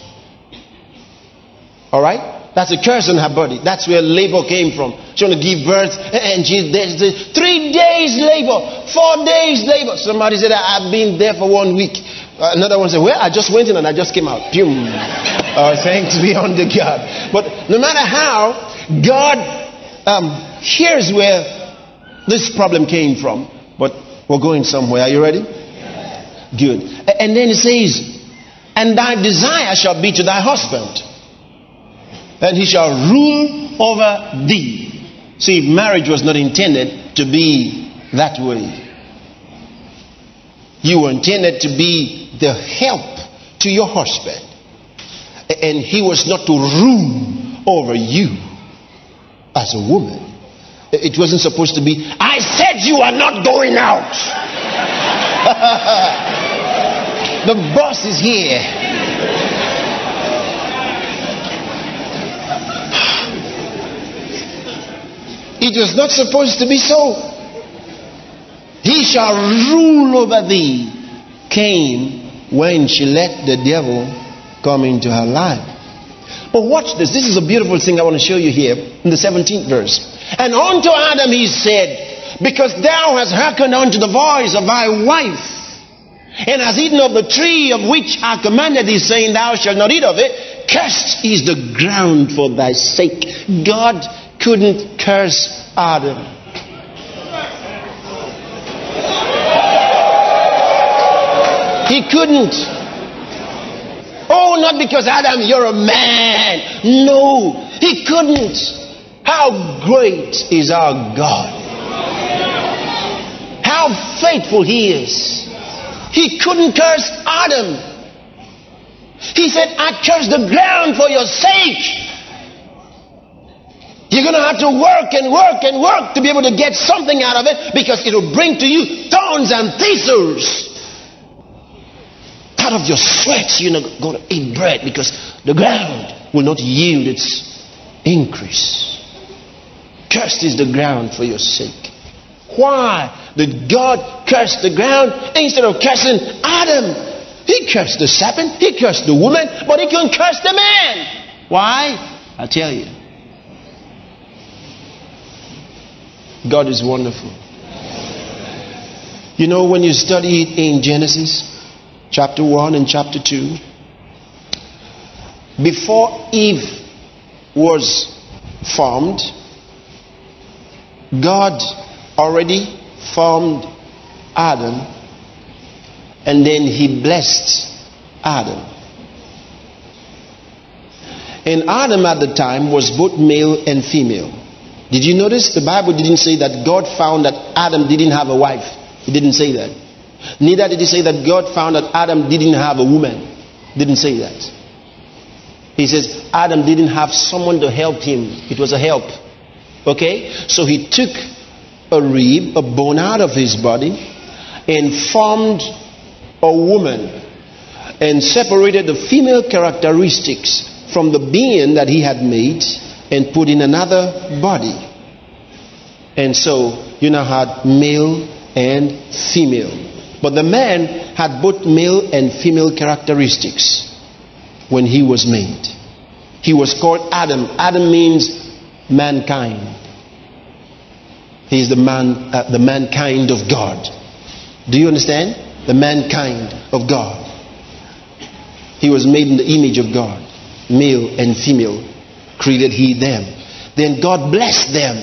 [SPEAKER 1] All right? That's a curse on her body. That's where labor came from. She want to give birth, and she there's three days labor, four days labor. Somebody said I've been there for one week. Another one said, Well, I just went in and I just came out. Pum. Uh, thanks be unto God. But no matter how, God um, here's where this problem came from. But we're going somewhere. Are you ready? Good. And then it says, And thy desire shall be to thy husband, and he shall rule over thee. See, marriage was not intended to be that way. You were intended to be the help to your husband. And he was not to rule over you as a woman. It wasn't supposed to be, I said you are not going out. the boss is here. It was not supposed to be so. He shall rule over thee came when she let the devil come into her life. But watch this. This is a beautiful thing I want to show you here in the 17th verse. And unto Adam he said, Because thou hast hearkened unto the voice of thy wife, and hast eaten of the tree of which I commanded thee, saying, Thou shalt not eat of it, cursed is the ground for thy sake. God couldn't curse Adam. He couldn't. Oh, not because Adam, you're a man. No, he couldn't. How great is our God! How faithful he is. He couldn't curse Adam. He said, I curse the ground for your sake. You're going to have to work and work and work to be able to get something out of it because it will bring to you thorns and thistles. Out of your sweat, you're not going to eat bread because the ground will not yield its increase. Cursed is the ground for your sake. Why did God curse the ground instead of cursing Adam? He cursed the serpent, he cursed the woman, but he couldn't curse the man. Why? I'll tell you. God is wonderful. You know, when you study it in Genesis chapter 1 and chapter 2, before Eve was formed, God already formed Adam and then he blessed Adam. And Adam at the time was both male and female. Did you notice the Bible didn't say that God found that Adam didn't have a wife? He didn't say that. Neither did he say that God found that Adam didn't have a woman. Didn't say that. He says Adam didn't have someone to help him. It was a help. Okay? So he took a rib, a bone out of his body, and formed a woman and separated the female characteristics from the being that he had made and put in another body. And so you now had male and female. But the man had both male and female characteristics when he was made. He was called Adam. Adam means mankind. He is the man, uh, the mankind of God. Do you understand? The mankind of God. He was made in the image of God, male and female created he them. Then God blessed them.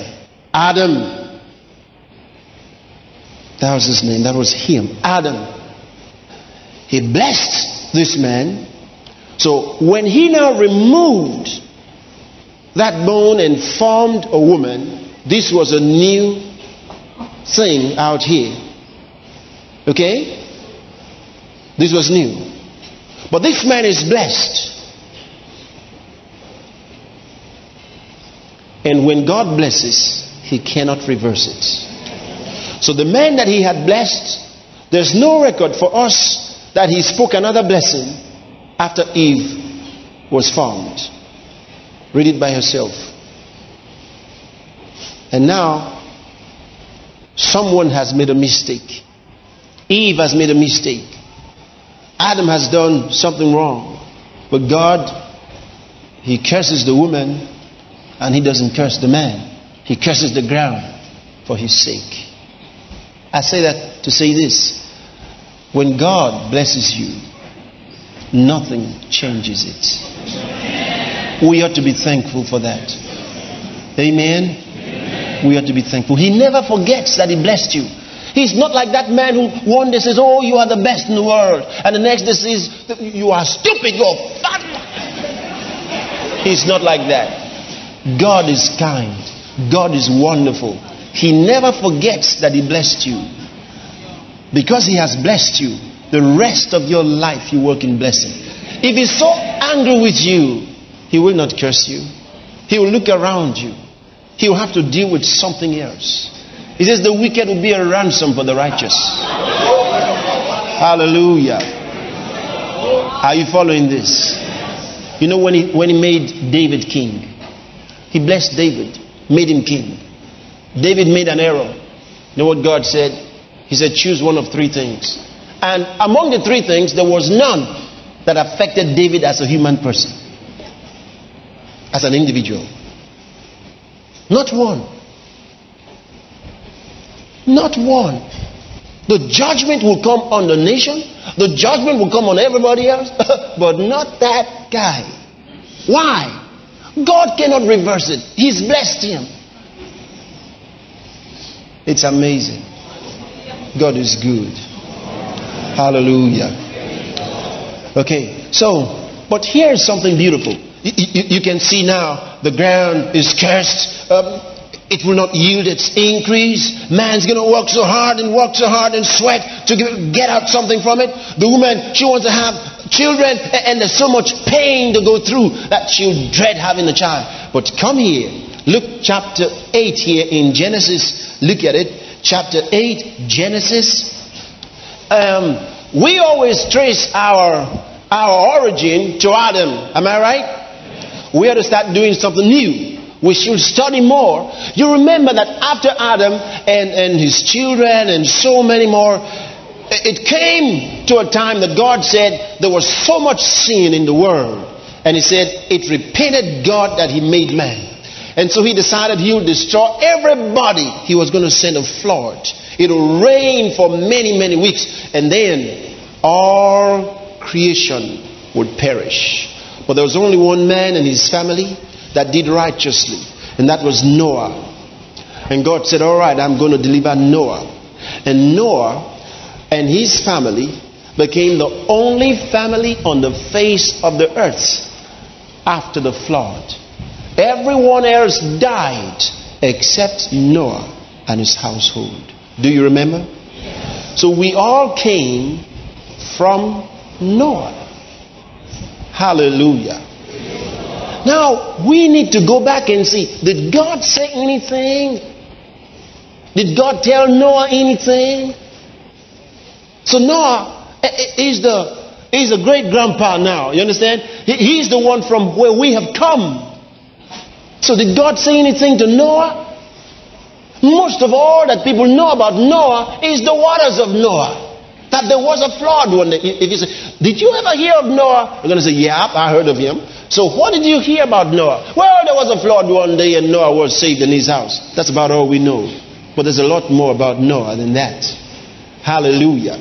[SPEAKER 1] Adam. That was his name. That was him. Adam. He blessed this man. So when he now removed that bone and formed a woman, this was a new thing out here. Okay? This was new. But this man is blessed. And when God blesses, he cannot reverse it. So the man that he had blessed, there's no record for us that he spoke another blessing after Eve was formed. Read it by yourself. And now, someone has made a mistake. Eve has made a mistake. Adam has done something wrong. But God, he curses the woman and he doesn't curse the man. He curses the ground for his sake. I say that to say this. When God blesses you, nothing changes it. We ought to be thankful for that. Amen. We ought to be thankful. He never forgets that He blessed you. He's not like that man who one day says, Oh, you are the best in the world, and the next day says, You are stupid, you're fat. He's not like that. God is kind, God is wonderful. He never forgets that He blessed you. Because He has blessed you, the rest of your life you work in blessing. If He's so angry with you, He will not curse you. He will look around you. He will have to deal with something else. He says the wicked will be a ransom for the righteous. Hallelujah. Are you following this? You know when he, when he made David king, he blessed David, made him king. David made an error. You know what God said? He said, choose one of three things. And among the three things, there was none that affected David as a human person, as an individual. Not one. Not one. The judgment will come on the nation, the judgment will come on everybody else, but not that guy. Why? God cannot reverse it. He's blessed him. It's amazing. God is good. Hallelujah. Okay, so, but here's something beautiful. You, you, you can see now the ground is cursed. Um, it will not yield its increase. Man's going to work so hard and work so hard and sweat to get out something from it. The woman, she wants to have children and there's so much pain to go through that she'll dread having a child. But come here. Look chapter 8 here in Genesis. Look at it. Chapter 8, Genesis. Um, we always trace our, our origin to Adam. Am I right? We ought to start doing something new we should study more. You remember that after Adam and, and his children and so many more, it came to a time that God said there was so much sin in the world. And he said it repented God that he made man. And so he decided he would destroy everybody. He was going to send a flood. It will rain for many, many weeks. And then all creation would perish. But there was only one man and his family that did righteously, and that was Noah. And God said, All right, I'm going to deliver Noah. And Noah and his family became the only family on the face of the earth after the flood. Everyone else died except Noah and his household. Do you remember? So we all came from Noah. Hallelujah. Now, we need to go back and see did God say anything? Did God tell Noah anything? So, Noah eh, eh, is the, is a great grandpa now. You understand? He, he's the one from where we have come. So, did God say anything to Noah? Most of all that people know about Noah is the waters of Noah. That there was a flood one day. If you say, Did you ever hear of Noah? You're going to say, Yeah, I heard of him. So, what did you hear about Noah? Well, there was a flood one day and Noah was saved in his house. That's about all we know. But there's a lot more about Noah than that. Hallelujah.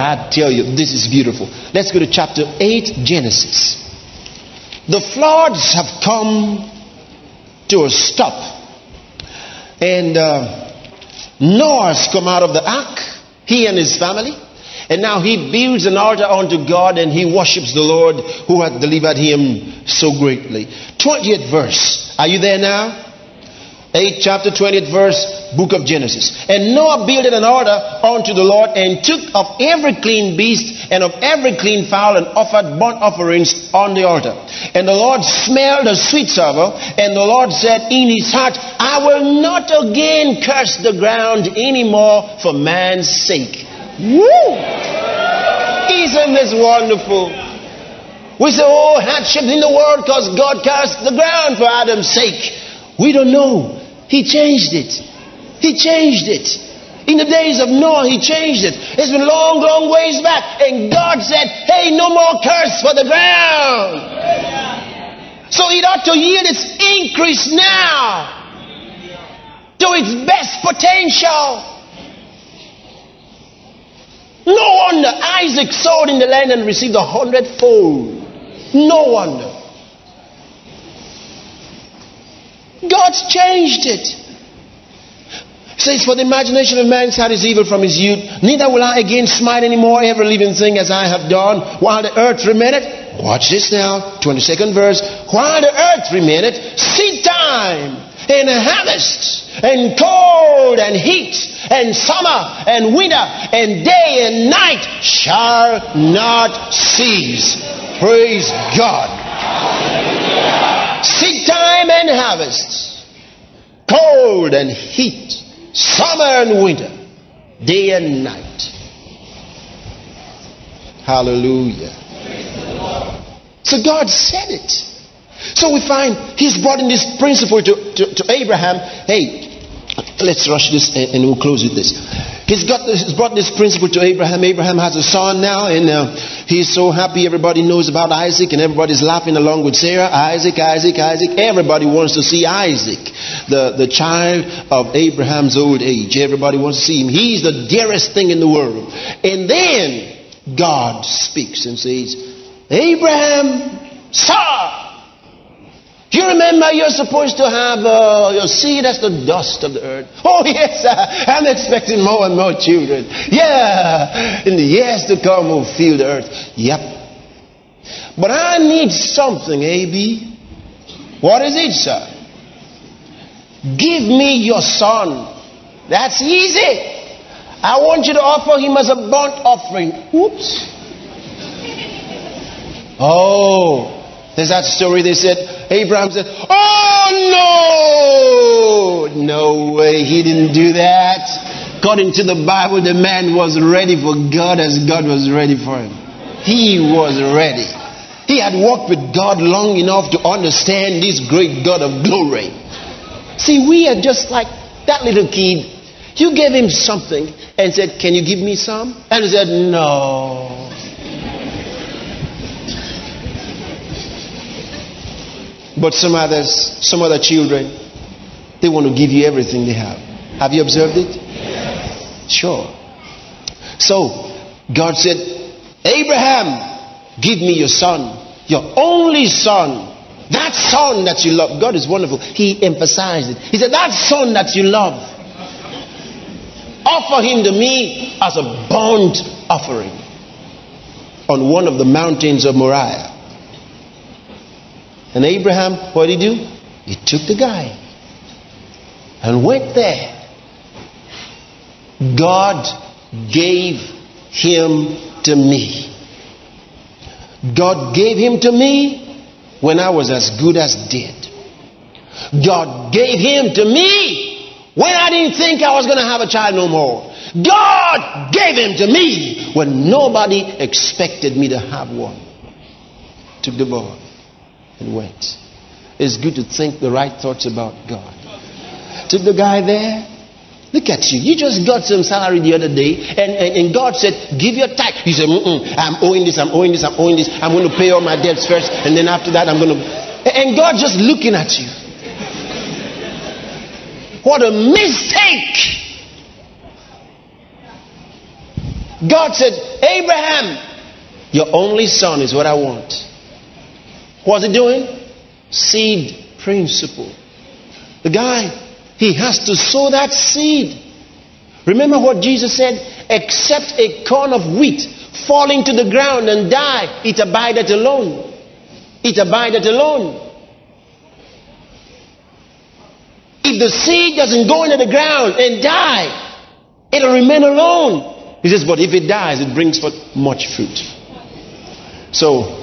[SPEAKER 1] I tell you, this is beautiful. Let's go to chapter 8, Genesis. The floods have come to a stop. And uh, Noah's come out of the ark, he and his family. And now he builds an altar unto God and he worships the Lord who hath delivered him so greatly. 20th verse. Are you there now? 8 chapter 20th verse, book of Genesis. And Noah builded an altar unto the Lord and took of every clean beast and of every clean fowl and offered burnt offerings on the altar. And the Lord smelled a sweet savour, and the Lord said in his heart, I will not again curse the ground any more for man's sake. Woo! Isn't this wonderful? We say, oh, hardship in the world because God cast the ground for Adam's sake. We don't know. He changed it. He changed it. In the days of Noah, he changed it. It's been long, long ways back. And God said, hey, no more curse for the ground. So it ought to yield its increase now to its best potential. No wonder Isaac sowed in the land and received a hundredfold. No wonder. God's changed it. says, For the imagination of man's heart is evil from his youth, neither will I again smite any more every living thing as I have done, while the earth remaineth. Watch this now, 22nd verse. While the earth remaineth, seed time and harvest, and cold and heat, and summer and winter, and day and night shall not cease. Praise God. Seed time and harvest, cold and heat, summer and winter, day and night. Hallelujah. So God said it. So we find He's brought in this principle to, to, to Abraham. Hey, let's rush this and, and we'll close with this. He's, got this, he's brought this principle to Abraham. Abraham has a son now, and uh, he's so happy. Everybody knows about Isaac, and everybody's laughing along with Sarah. Isaac, Isaac, Isaac. Everybody wants to see Isaac, the, the child of Abraham's old age. Everybody wants to see him. He's the dearest thing in the world. And then God speaks and says, Abraham, son, do you remember you're supposed to have uh, your seed as the dust of the earth? Oh, yes, uh, I'm expecting more and more children. Yeah, in the years to come, we'll fill the earth. Yep. But I need something, AB. What is it, sir? Give me your son. That's easy. I want you to offer him as a burnt offering. Oops. Oh, there's that story they said, Abraham said, Oh no! No way, he didn't do that. According to the Bible, the man was ready for God as God was ready for him. He was ready. He had walked with God long enough to understand this great God of glory. See, we are just like that little kid. You gave him something and said, Can you give me some? And he said, No. But some others, some other children, they want to give you everything they have. Have you observed it? Yes. Sure. So, God said, Abraham, give me your son, your only son. That son that you love. God is wonderful. He emphasized it. He said, That son that you love, offer him to me as a burnt offering on one of the mountains of Moriah. And Abraham, what did he do? He took the guy and went there. God gave him to me. God gave him to me when I was as good as dead. God gave him to me when I didn't think I was going to have a child no more. God gave him to me when nobody expected me to have one. Took the boy and went. It's good to think the right thoughts about God. Took the guy there. Look at you. You just got some salary the other day, and, and, and God said, Give your tithe. He said, I'm owing this, I'm owing this, I'm owing this. I'm going to pay all my debts first, and then after that, I'm going to. And God just looking at you. What a mistake! God said, Abraham, your only son is what I want. What's he doing? Seed principle. The guy, he has to sow that seed. Remember what Jesus said? Except a corn of wheat fall into the ground and die, it abideth alone. It abideth alone. If the seed doesn't go into the ground and die, it'll remain alone. He says, but if it dies, it brings forth much fruit. So,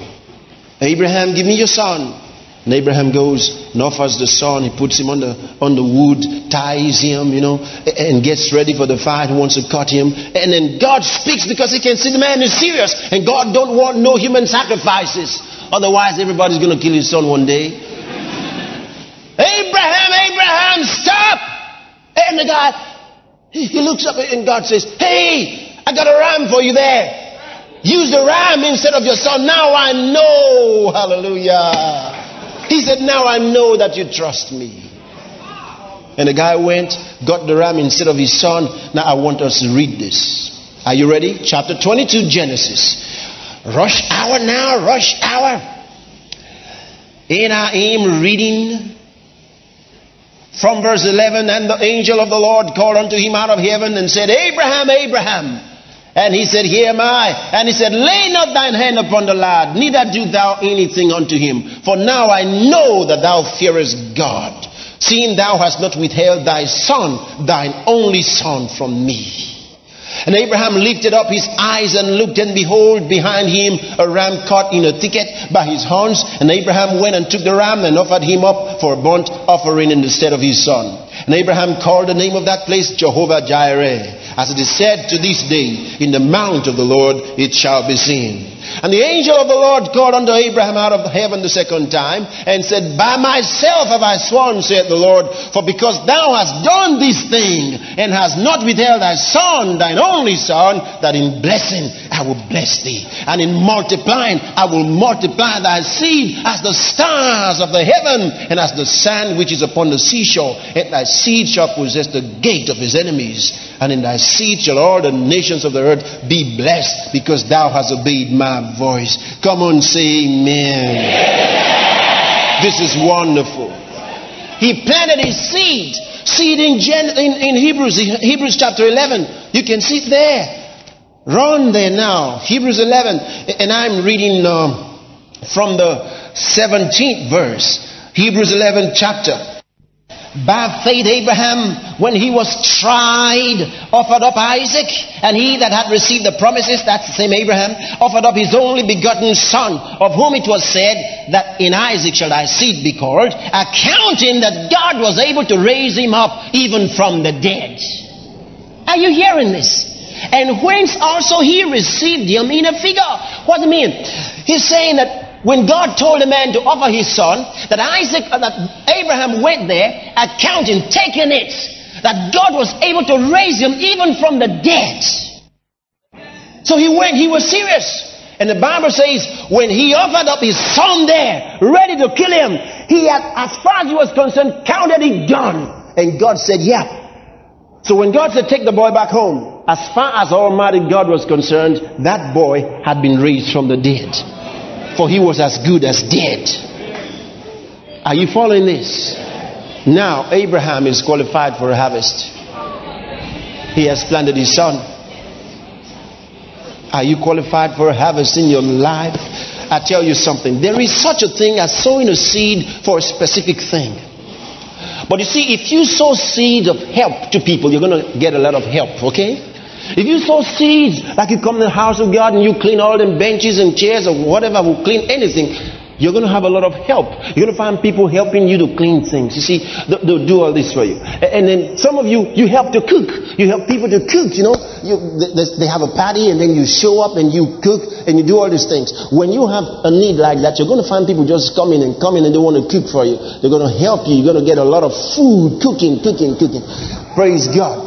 [SPEAKER 1] Abraham, give me your son. And Abraham goes and offers the son. He puts him on the, on the wood, ties him, you know, and gets ready for the fight. He wants to cut him. And then God speaks because he can see the man is serious. And God don't want no human sacrifices. Otherwise, everybody's going to kill his son one day. Abraham, Abraham, stop! And the guy, he looks up and God says, Hey, I got a ram for you there. Use the ram instead of your son. Now I know. Hallelujah. He said, Now I know that you trust me. And the guy went, got the ram instead of his son. Now I want us to read this. Are you ready? Chapter 22, Genesis. Rush hour now, rush hour. And I am reading from verse 11. And the angel of the Lord called unto him out of heaven and said, Abraham, Abraham. And he said, Here am I. And he said, Lay not thine hand upon the lad, neither do thou anything unto him. For now I know that thou fearest God seeing thou hast not withheld thy son, thine only son, from me. And Abraham lifted up his eyes and looked, and behold, behind him a ram caught in a thicket by his horns. And Abraham went and took the ram and offered him up for a burnt offering in the stead of his son. And Abraham called the name of that place Jehovah Jireh. As it is said to this day, in the mount of the Lord it shall be seen. And the angel of the Lord called unto Abraham out of heaven the second time and said, By myself have I sworn, saith the Lord, for because thou hast done this thing and hast not withheld thy son, thine only son, that in blessing I will bless thee, and in multiplying I will multiply thy seed as the stars of the heaven and as the sand which is upon the seashore, and thy seed shall possess the gate of his enemies. And in thy seed shall all the nations of the earth be blessed because thou hast obeyed my voice. Come on, say amen. amen. This is wonderful. He planted his seed, seed in, Gen, in, in Hebrews, in Hebrews chapter 11. You can see it there. Run there now. Hebrews 11. And I'm reading uh, from the 17th verse. Hebrews 11 chapter. By faith, Abraham, when he was tried, offered up Isaac, and he that had received the promises, that's the same Abraham, offered up his only begotten son, of whom it was said that in Isaac shall thy seed be called, accounting that God was able to raise him up even from the dead. Are you hearing this? And whence also he received him in a figure. What do you mean? He's saying that when God told a man to offer his son, that Isaac, uh, that Abraham went there, accounting, taking it, that God was able to raise him even from the dead. So he went, he was serious. And the Bible says, when he offered up his son there, ready to kill him, he had, as far as he was concerned, counted it done. And God said, yeah. So when God said, take the boy back home, as far as Almighty God was concerned, that boy had been raised from the dead for he was as good as dead. Are you following this? Now, Abraham is qualified for a harvest. He has planted his son. Are you qualified for a harvest in your life? I tell you something. There is such a thing as sowing a seed for a specific thing. But you see, if you sow seeds of help to people, you're going to get a lot of help, okay? If you sow seeds, like you come to the house of God and you clean all them benches and chairs or whatever, will clean anything, you're going to have a lot of help. You're going to find people helping you to clean things. You see, they'll, do all this for you. And then some of you, you help to cook. You help people to cook, you know. You, they have a party and then you show up and you cook and you do all these things. When you have a need like that, you're going to find people just coming and coming and they want to cook for you. They're going to help you. You're going to get a lot of food, cooking, cooking, cooking. Praise God.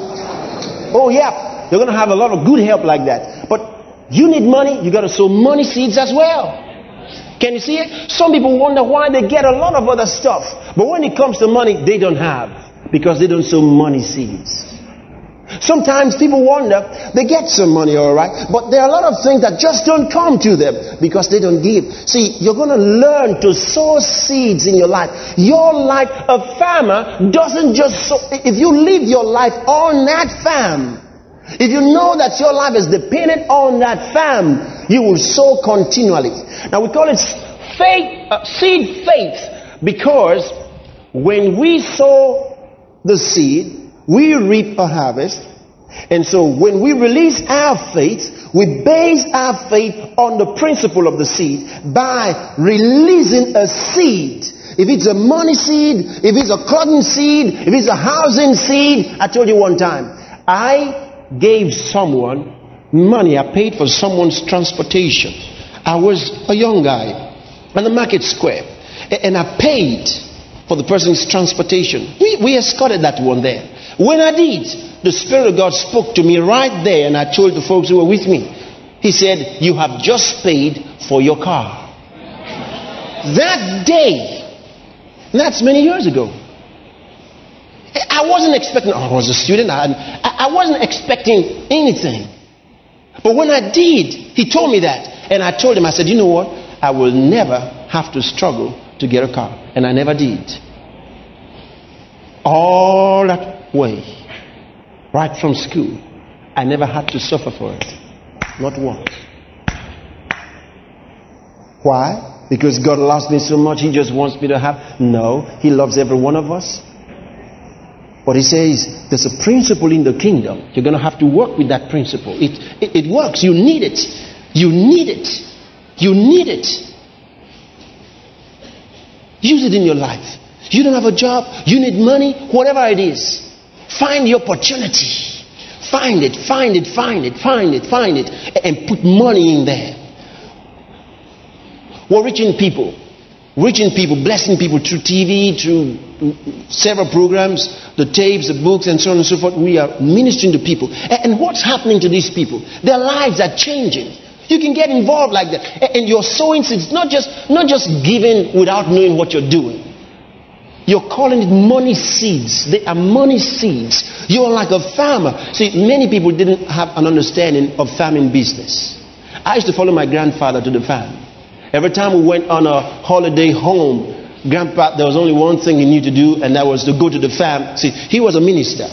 [SPEAKER 1] Oh, yeah. You're going to have a lot of good help like that. But you need money, you got to sow money seeds as well. Can you see it? Some people wonder why they get a lot of other stuff. But when it comes to money, they don't have because they don't sow money seeds. Sometimes people wonder, they get some money, all right, but there are a lot of things that just don't come to them because they don't give. See, you're going to learn to sow seeds in your life. Your life, a farmer doesn't just sow, if you live your life on that farm, if you know that your life is dependent on that farm, you will sow continually. Now we call it faith, uh, seed faith, because when we sow the seed, we reap a harvest. And so when we release our faith, we base our faith on the principle of the seed by releasing a seed. If it's a money seed, if it's a cotton seed, if it's a housing seed, I told you one time, I gave someone money. I paid for someone's transportation. I was a young guy on the market square, and I paid for the person's transportation. We, we escorted that one there. When I did, the Spirit of God spoke to me right there, and I told the folks who were with me. He said, You have just paid for your car. That day, that's many years ago. I wasn't expecting, oh, I was a student, I, I wasn't expecting anything. But when I did, he told me that. And I told him, I said, you know what? I will never have to struggle to get a car. And I never did. All that way, right from school, I never had to suffer for it. Not once. Why? Because God loves me so much, He just wants me to have. No, He loves every one of us. But He says there's a principle in the kingdom. You're going to have to work with that principle. It, it, it works. You need it. You need it. You need it. Use it in your life. You don't have a job, you need money, whatever it is. Find the opportunity. Find it, find it, find it, find it, find it, and put money in there. We're reaching people, reaching people, blessing people through TV, through several programs, the tapes, the books, and so on and so forth. We are ministering to people. And what's happening to these people? Their lives are changing. You can get involved like that. And you're sowing seeds, not just, not just giving without knowing what you're doing. You're calling it money seeds. They are money seeds. You're like a farmer. See, many people didn't have an understanding of farming business. I used to follow my grandfather to the farm. Every time we went on a holiday home, grandpa, there was only one thing he knew to do, and that was to go to the farm. See, he was a minister.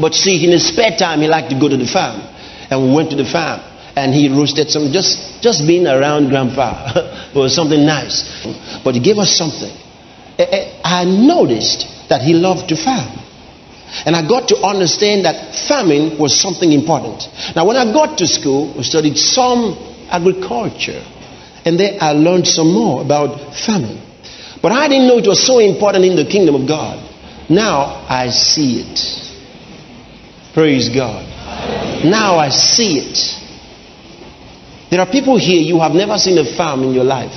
[SPEAKER 1] But see, in his spare time, he liked to go to the farm. And we went to the farm and he roasted some just just being around grandpa was something nice but he gave us something eh, eh, i noticed that he loved to farm and i got to understand that farming was something important now when i got to school i studied some agriculture and there i learned some more about farming but i didn't know it was so important in the kingdom of god now i see it praise god now i see it there are people here, you have never seen a farm in your life.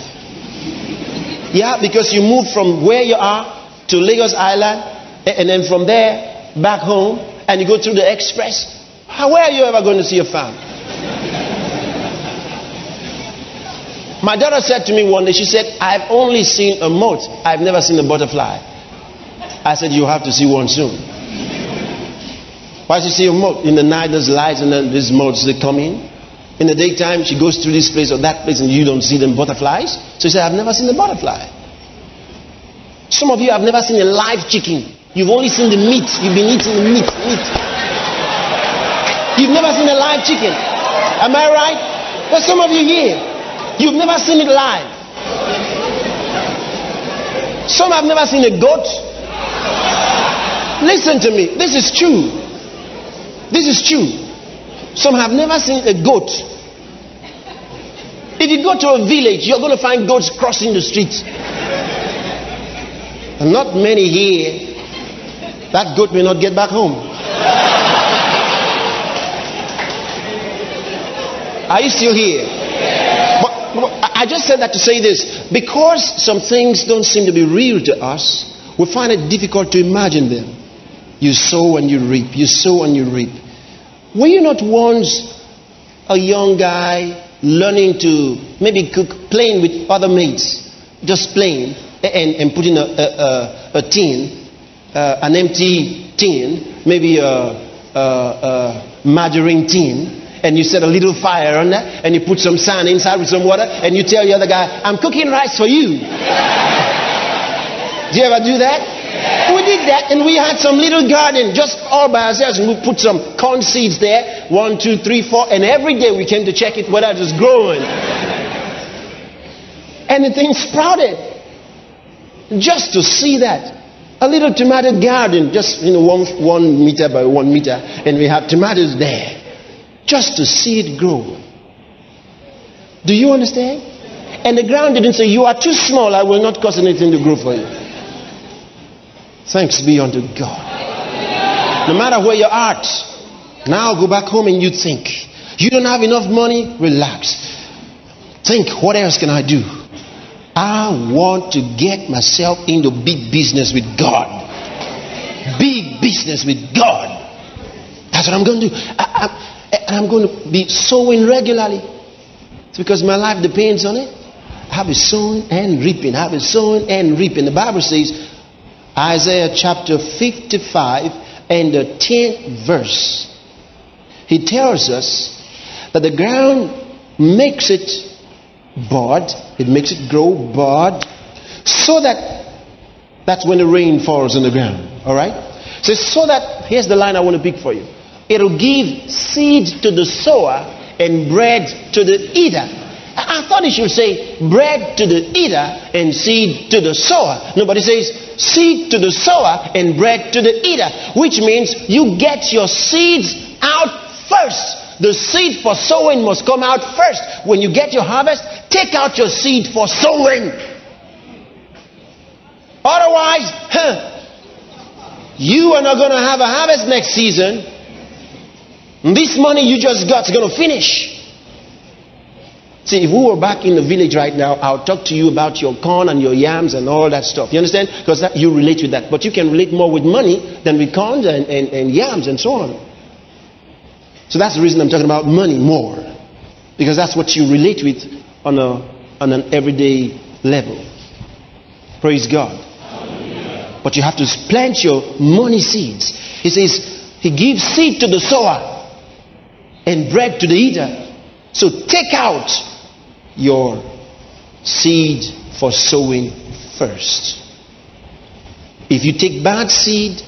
[SPEAKER 1] Yeah, because you moved from where you are to Lagos Island, and then from there back home, and you go through the express. How, where are you ever going to see a farm? My daughter said to me one day, she said, I've only seen a moth, I've never seen a butterfly. I said, You have to see one soon. Why she see a moth? In the night, there's lights, and then these moths, they come in. In the daytime, she goes through this place or that place and you don't see them butterflies. So she said, I've never seen a butterfly. Some of you have never seen a live chicken. You've only seen the meat. You've been eating the meat, meat. You've never seen a live chicken. Am I right? There's some of you here. You've never seen it live. Some have never seen a goat. Listen to me. This is true. This is true. Some have never seen a goat. If you go to a village, you're going to find goats crossing the street. And not many here. That goat may not get back home. Are you still here? I just said that to say this. Because some things don't seem to be real to us, we find it difficult to imagine them. You sow and you reap. You sow and you reap. Were you not once a young guy learning to maybe cook, playing with other mates, just playing, and, and putting a, a, a, a tin, uh, an empty tin, maybe a, a, a margarine tin, and you set a little fire on that, and you put some sand inside with some water, and you tell the other guy, I'm cooking rice for you. do you ever do that? We did that and we had some little garden just all by ourselves and we put some corn seeds there. One, two, three, four. And every day we came to check it whether it was growing. and the thing sprouted. Just to see that. A little tomato garden, just you know, one, one meter by one meter, and we have tomatoes there. Just to see it grow. Do you understand? And the ground didn't say, You are too small, I will not cause anything to grow for you. Thanks be unto God. No matter where you're at, now go back home and you think. You don't have enough money? Relax. Think, what else can I do? I want to get myself into big business with God. Big business with God. That's what I'm going to do. I, am going to be sowing regularly. It's because my life depends on it. I have a sowing and reaping, I have a sowing and reaping. The Bible says, Isaiah chapter 55 and the 10th verse, he tells us that the ground makes it bud, it makes it grow bud, so that that's when the rain falls on the ground. All right? So, so that, here's the line I want to pick for you it'll give seed to the sower and bread to the eater. I thought it should say bread to the eater and seed to the sower. Nobody says seed to the sower and bread to the eater, which means you get your seeds out first. The seed for sowing must come out first. When you get your harvest, take out your seed for sowing. Otherwise, huh, you are not going to have a harvest next season. This money you just got is going to finish. See, if we were back in the village right now, I'll talk to you about your corn and your yams and all that stuff. You understand? Because you relate with that. But you can relate more with money than with corn and, and, and yams and so on. So that's the reason I'm talking about money more. Because that's what you relate with on, a, on an everyday level. Praise God. But you have to plant your money seeds. He says, He gives seed to the sower and bread to the eater. So take out your seed for sowing first. If you take bad seed,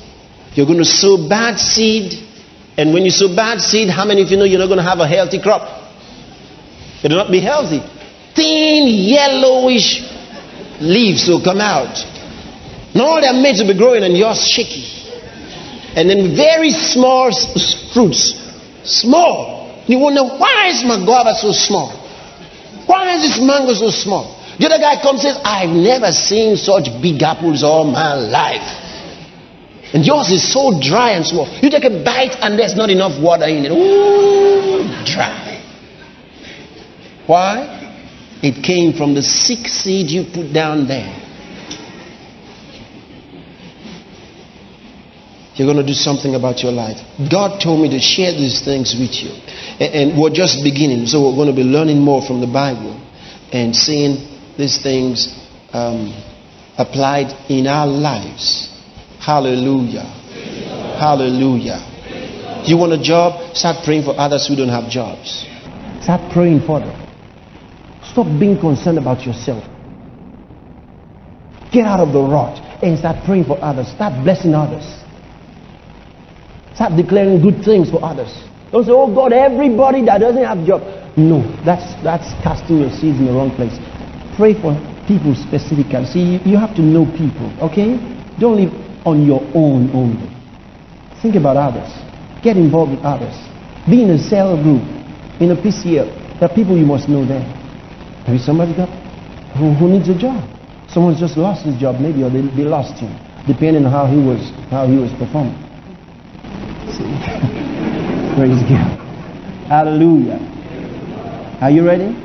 [SPEAKER 1] you're going to sow bad seed and when you sow bad seed, how many of you know you're not going to have a healthy crop? It'll not be healthy. Thin, yellowish leaves will come out. And all their mates will be growing and yours shaky. And then very small fruits. Small. You wonder, why is my guava so small? Why is this mango so small? The other guy comes and says, I've never seen such big apples all my life. And yours is so dry and small. You take a bite and there's not enough water in it. Ooh, dry. Why? It came from the sick seed you put down there. You're going to do something about your life. God told me to share these things with you. And, we're just beginning, so we're going to be learning more from the Bible and seeing these things um, applied in our lives. Hallelujah. Hallelujah. You want a job? Start praying for others who don't have jobs. Start praying for them. Stop being concerned about yourself. Get out of the rut and start praying for others. Start blessing others. Start declaring good things for others. Don't say, oh God, everybody that doesn't have job. No, that's that's casting your seeds in the wrong place. Pray for people specifically. See, you have to know people, okay? Don't live on your own only. Think about others. Get involved with others. Be in a cell group, in a PCL. There are people you must know there. Maybe somebody got who, who needs a job. Someone's just lost his job, maybe, or they, they lost him, depending on how he was how he was performing. Praise God. Hallelujah. Are you ready?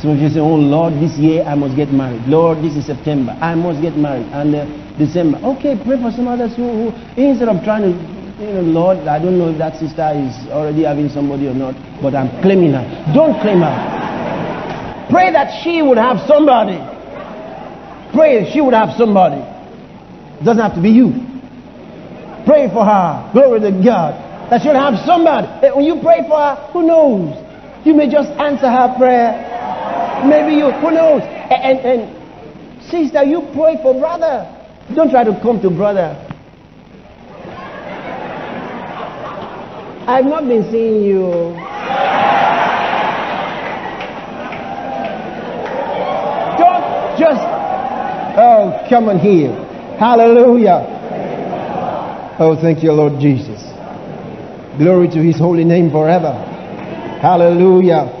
[SPEAKER 1] Of you say, Oh Lord, this year I must get married. Lord, this is September. I must get married. And uh, December. Okay, pray for some others who, who, instead of trying to, you know, Lord, I don't know if that sister is already having somebody or not, but I'm claiming her. Don't claim her. Pray that she would have somebody. Pray she would have somebody. It doesn't have to be you. Pray for her. Glory to God. That she'll have somebody. Eh, when you pray for her, who knows? You may just answer her prayer. Maybe you, who knows? And, and, and sister, you pray for brother. Don't try to come to brother. I've not been seeing you. Don't just, oh, come on here. Hallelujah. Oh, thank you, Lord Jesus. Glory to his holy name forever. Hallelujah.